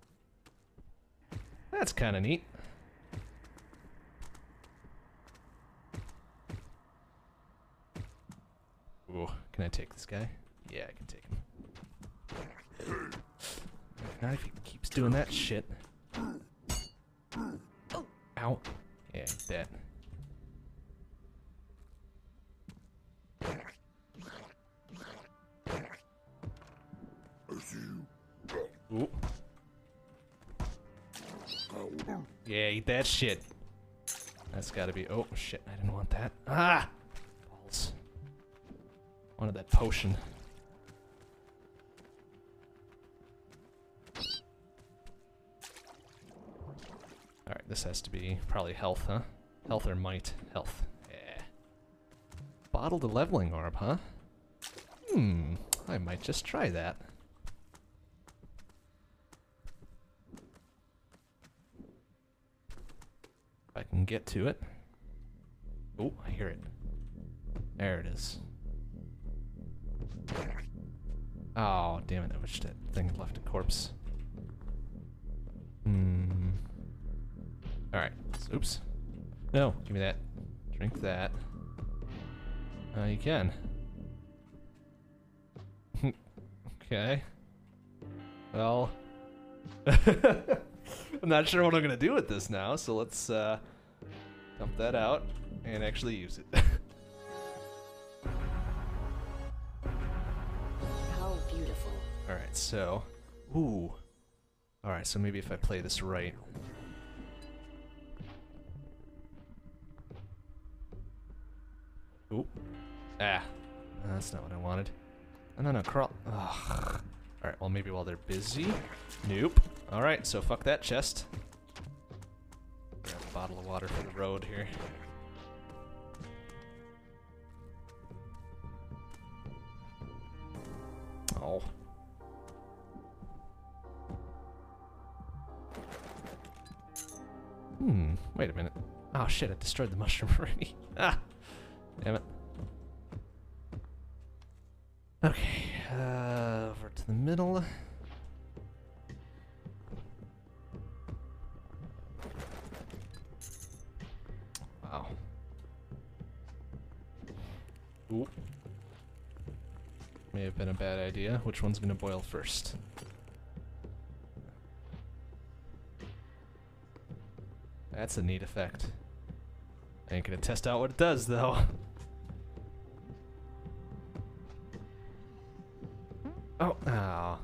That's kinda neat. Ooh, can I take this guy? Yeah, I can take him. Not if he keeps doing that shit. Ow. Yeah, eat that. Ooh. Yeah, eat that shit. That's gotta be. Oh, shit, I didn't want that. Ah! Balls. Wanted that potion. Alright, this has to be probably health, huh? Health or might? Health. Yeah. Bottled a leveling orb, huh? Hmm, I might just try that. If I can get to it. Oh, I hear it. There it is. Oh, damn it, I wish that thing left a corpse. Hmm. Alright, oops. No, give me that. Drink that. Uh, you can. okay. Well. I'm not sure what I'm gonna do with this now, so let's uh, dump that out and actually use it. How beautiful. Alright, so. Ooh. Alright, so maybe if I play this right. Ooh. Ah. That's not what I wanted. Oh, no, no, crawl. Ugh. Alright, well, maybe while they're busy. Nope. Alright, so fuck that chest. Grab a bottle of water for the road here. Oh. Hmm, wait a minute. Oh shit, I destroyed the mushroom already. ah! Damn it. Okay, uh, over to the middle. Wow. Ooh. May have been a bad idea. Which one's gonna boil first? That's a neat effect. I ain't gonna test out what it does though. Oh, ah.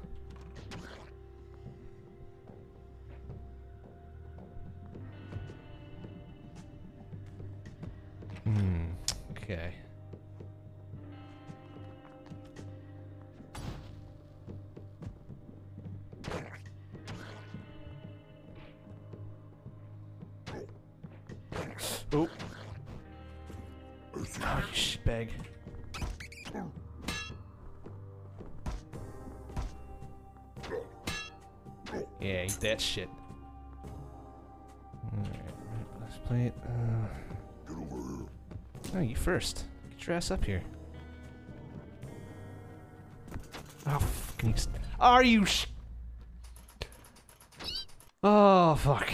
Hmm, okay. Oh. Oh, you shitbag. That shit. Alright, last plate. Uh, Get over here. no, you first. Get your ass up here. Oh, fucking you. st- Are you sh- Oh, fuck.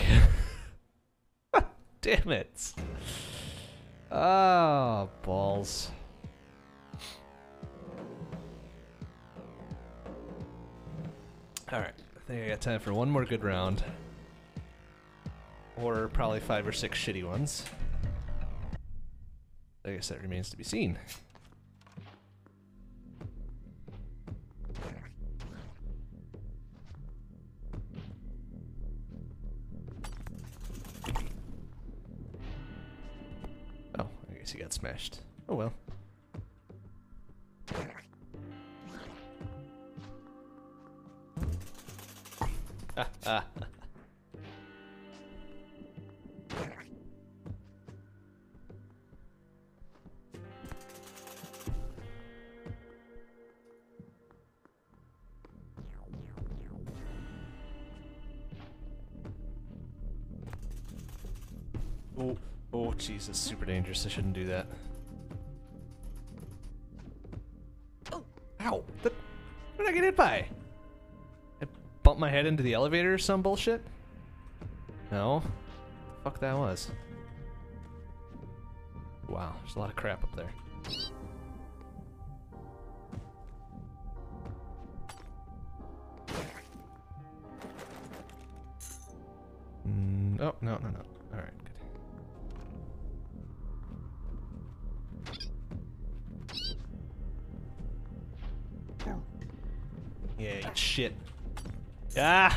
Damn it. Oh, balls. Think I got time for one more good round. Or probably five or six shitty ones. I guess that remains to be seen. Oh, I guess he got smashed. Oh well. Oh, oh, Jesus, super dangerous. I shouldn't do that. Oh, ow! What did I get hit by? I bumped my head into the elevator or some bullshit? No. Fuck that was. Wow, there's a lot of crap up there.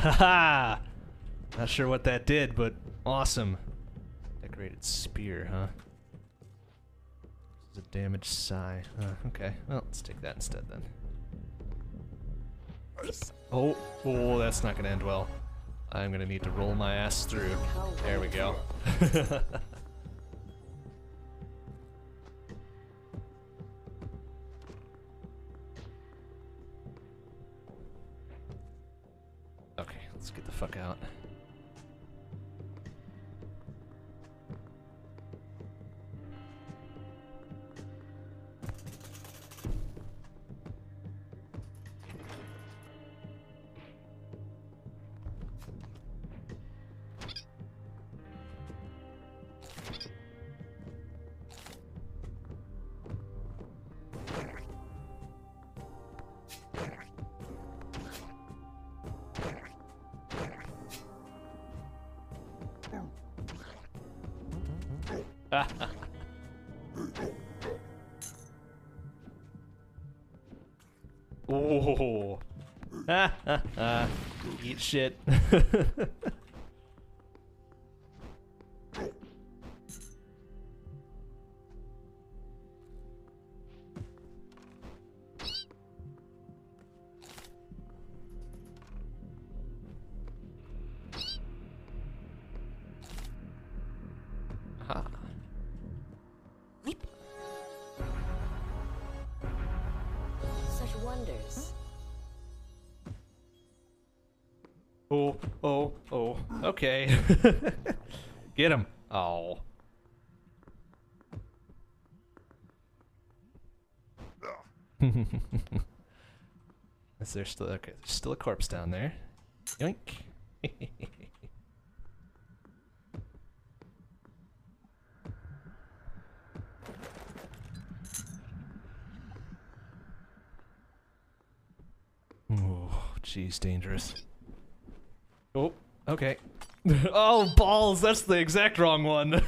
Not sure what that did, but awesome. Decorated spear, huh? This is a damaged sigh. Uh, okay, well, let's take that instead then. Oh, oh, that's not gonna end well. I'm gonna need to roll my ass through. There we go. shit. Get him. Oh. Is there still okay? There's still a corpse down there. Yoink. oh, geez, dangerous. Oh, okay. oh, balls! That's the exact wrong one.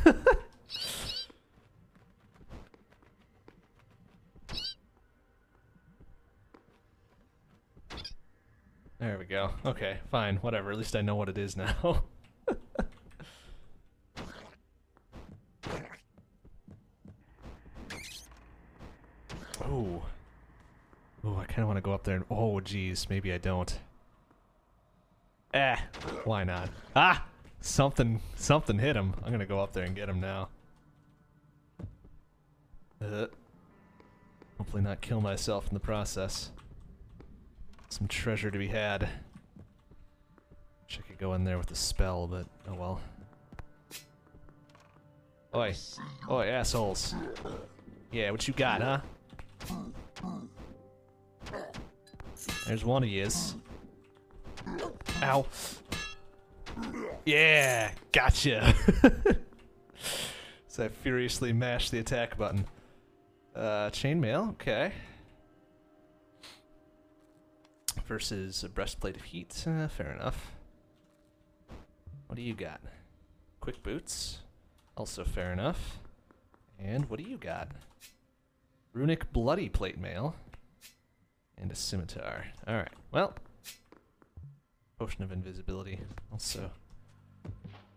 there we go. Okay, fine, whatever. At least I know what it is now. oh. Oh, I kind of want to go up there and. Oh, geez, maybe I don't. Why not? Ah! Something, something hit him. I'm gonna go up there and get him now. Uh, hopefully not kill myself in the process. Some treasure to be had. Wish I could go in there with a spell, but oh well. Oi. Oi, assholes. Yeah, what you got, huh? There's one of yous. Ow. Yeah, gotcha. so I furiously mash the attack button. Uh, chainmail, okay. Versus a breastplate of heat, uh, fair enough. What do you got? Quick boots, also fair enough. And what do you got? Runic bloody plate mail. And a scimitar. Alright, well, Potion of invisibility, also.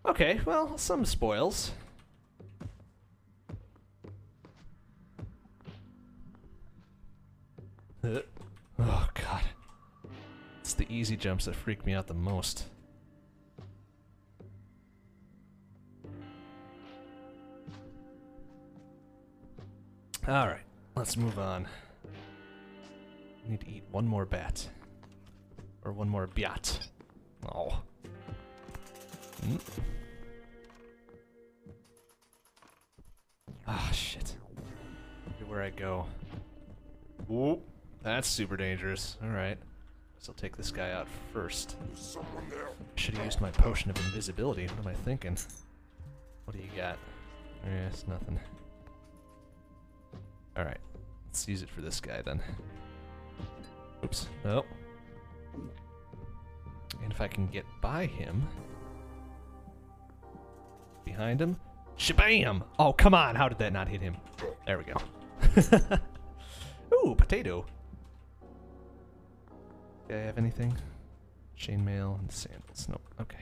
Okay, well, some spoils. Uh, oh, God. It's the easy jumps that freak me out the most. Alright, let's move on. need to eat one more bat. Or one more biat. Oh. Mm. Ah, shit. Everywhere I go. Whoop. That's super dangerous. Alright. Guess I'll take this guy out first. Someone. Should have used my potion of invisibility. What am I thinking? What do you got? Yeah, it's nothing. Alright. Let's use it for this guy then. Oops. Nope. And if I can get by him. Behind him. Shabam! Oh, come on! How did that not hit him? There we go. Ooh, potato. Do I have anything? Chainmail and sandals. Nope. Okay.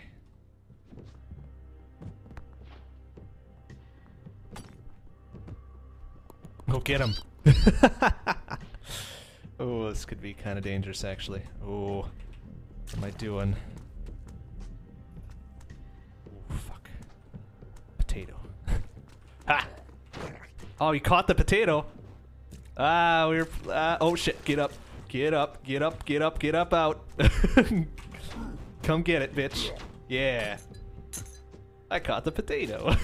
Go get him. oh, this could be kind of dangerous, actually. Oh, what am I doing? Oh, he caught the potato. Ah, we are Uh, oh shit! Get up! Get up! Get up! Get up! Get up! Out! Come get it, bitch! Yeah. I caught the potato.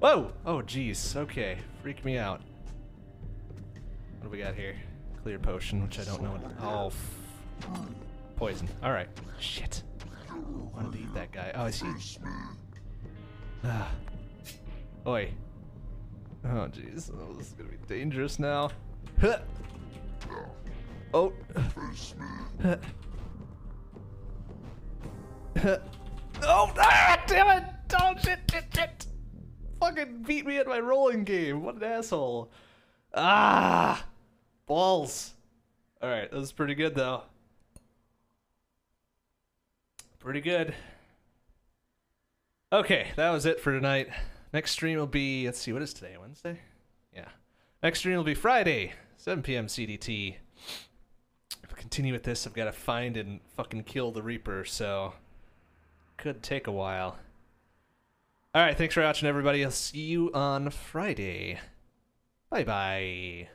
Whoa! Oh, jeez. Okay. Freak me out. What do we got here? Clear potion, which I don't know. What, oh, poison. All right. Shit. I wanted to eat that guy. Oh, I see. Ah. Oi. Oh, jeez. Oh, this is gonna be dangerous now. Huh. Oh. Huh. Huh. Oh, ah, damn it! Oh, shit, shit, shit! Fucking beat me at my rolling game. What an asshole. Ah! Balls. Alright, that was pretty good, though. Pretty good. Okay, that was it for tonight. Next stream will be, let's see, what is today? Wednesday? Yeah. Next stream will be Friday, 7 p.m. CDT. If I continue with this, I've got to find and fucking kill the Reaper, so could take a while. All right, thanks for watching, everybody. I'll see you on Friday. Bye bye.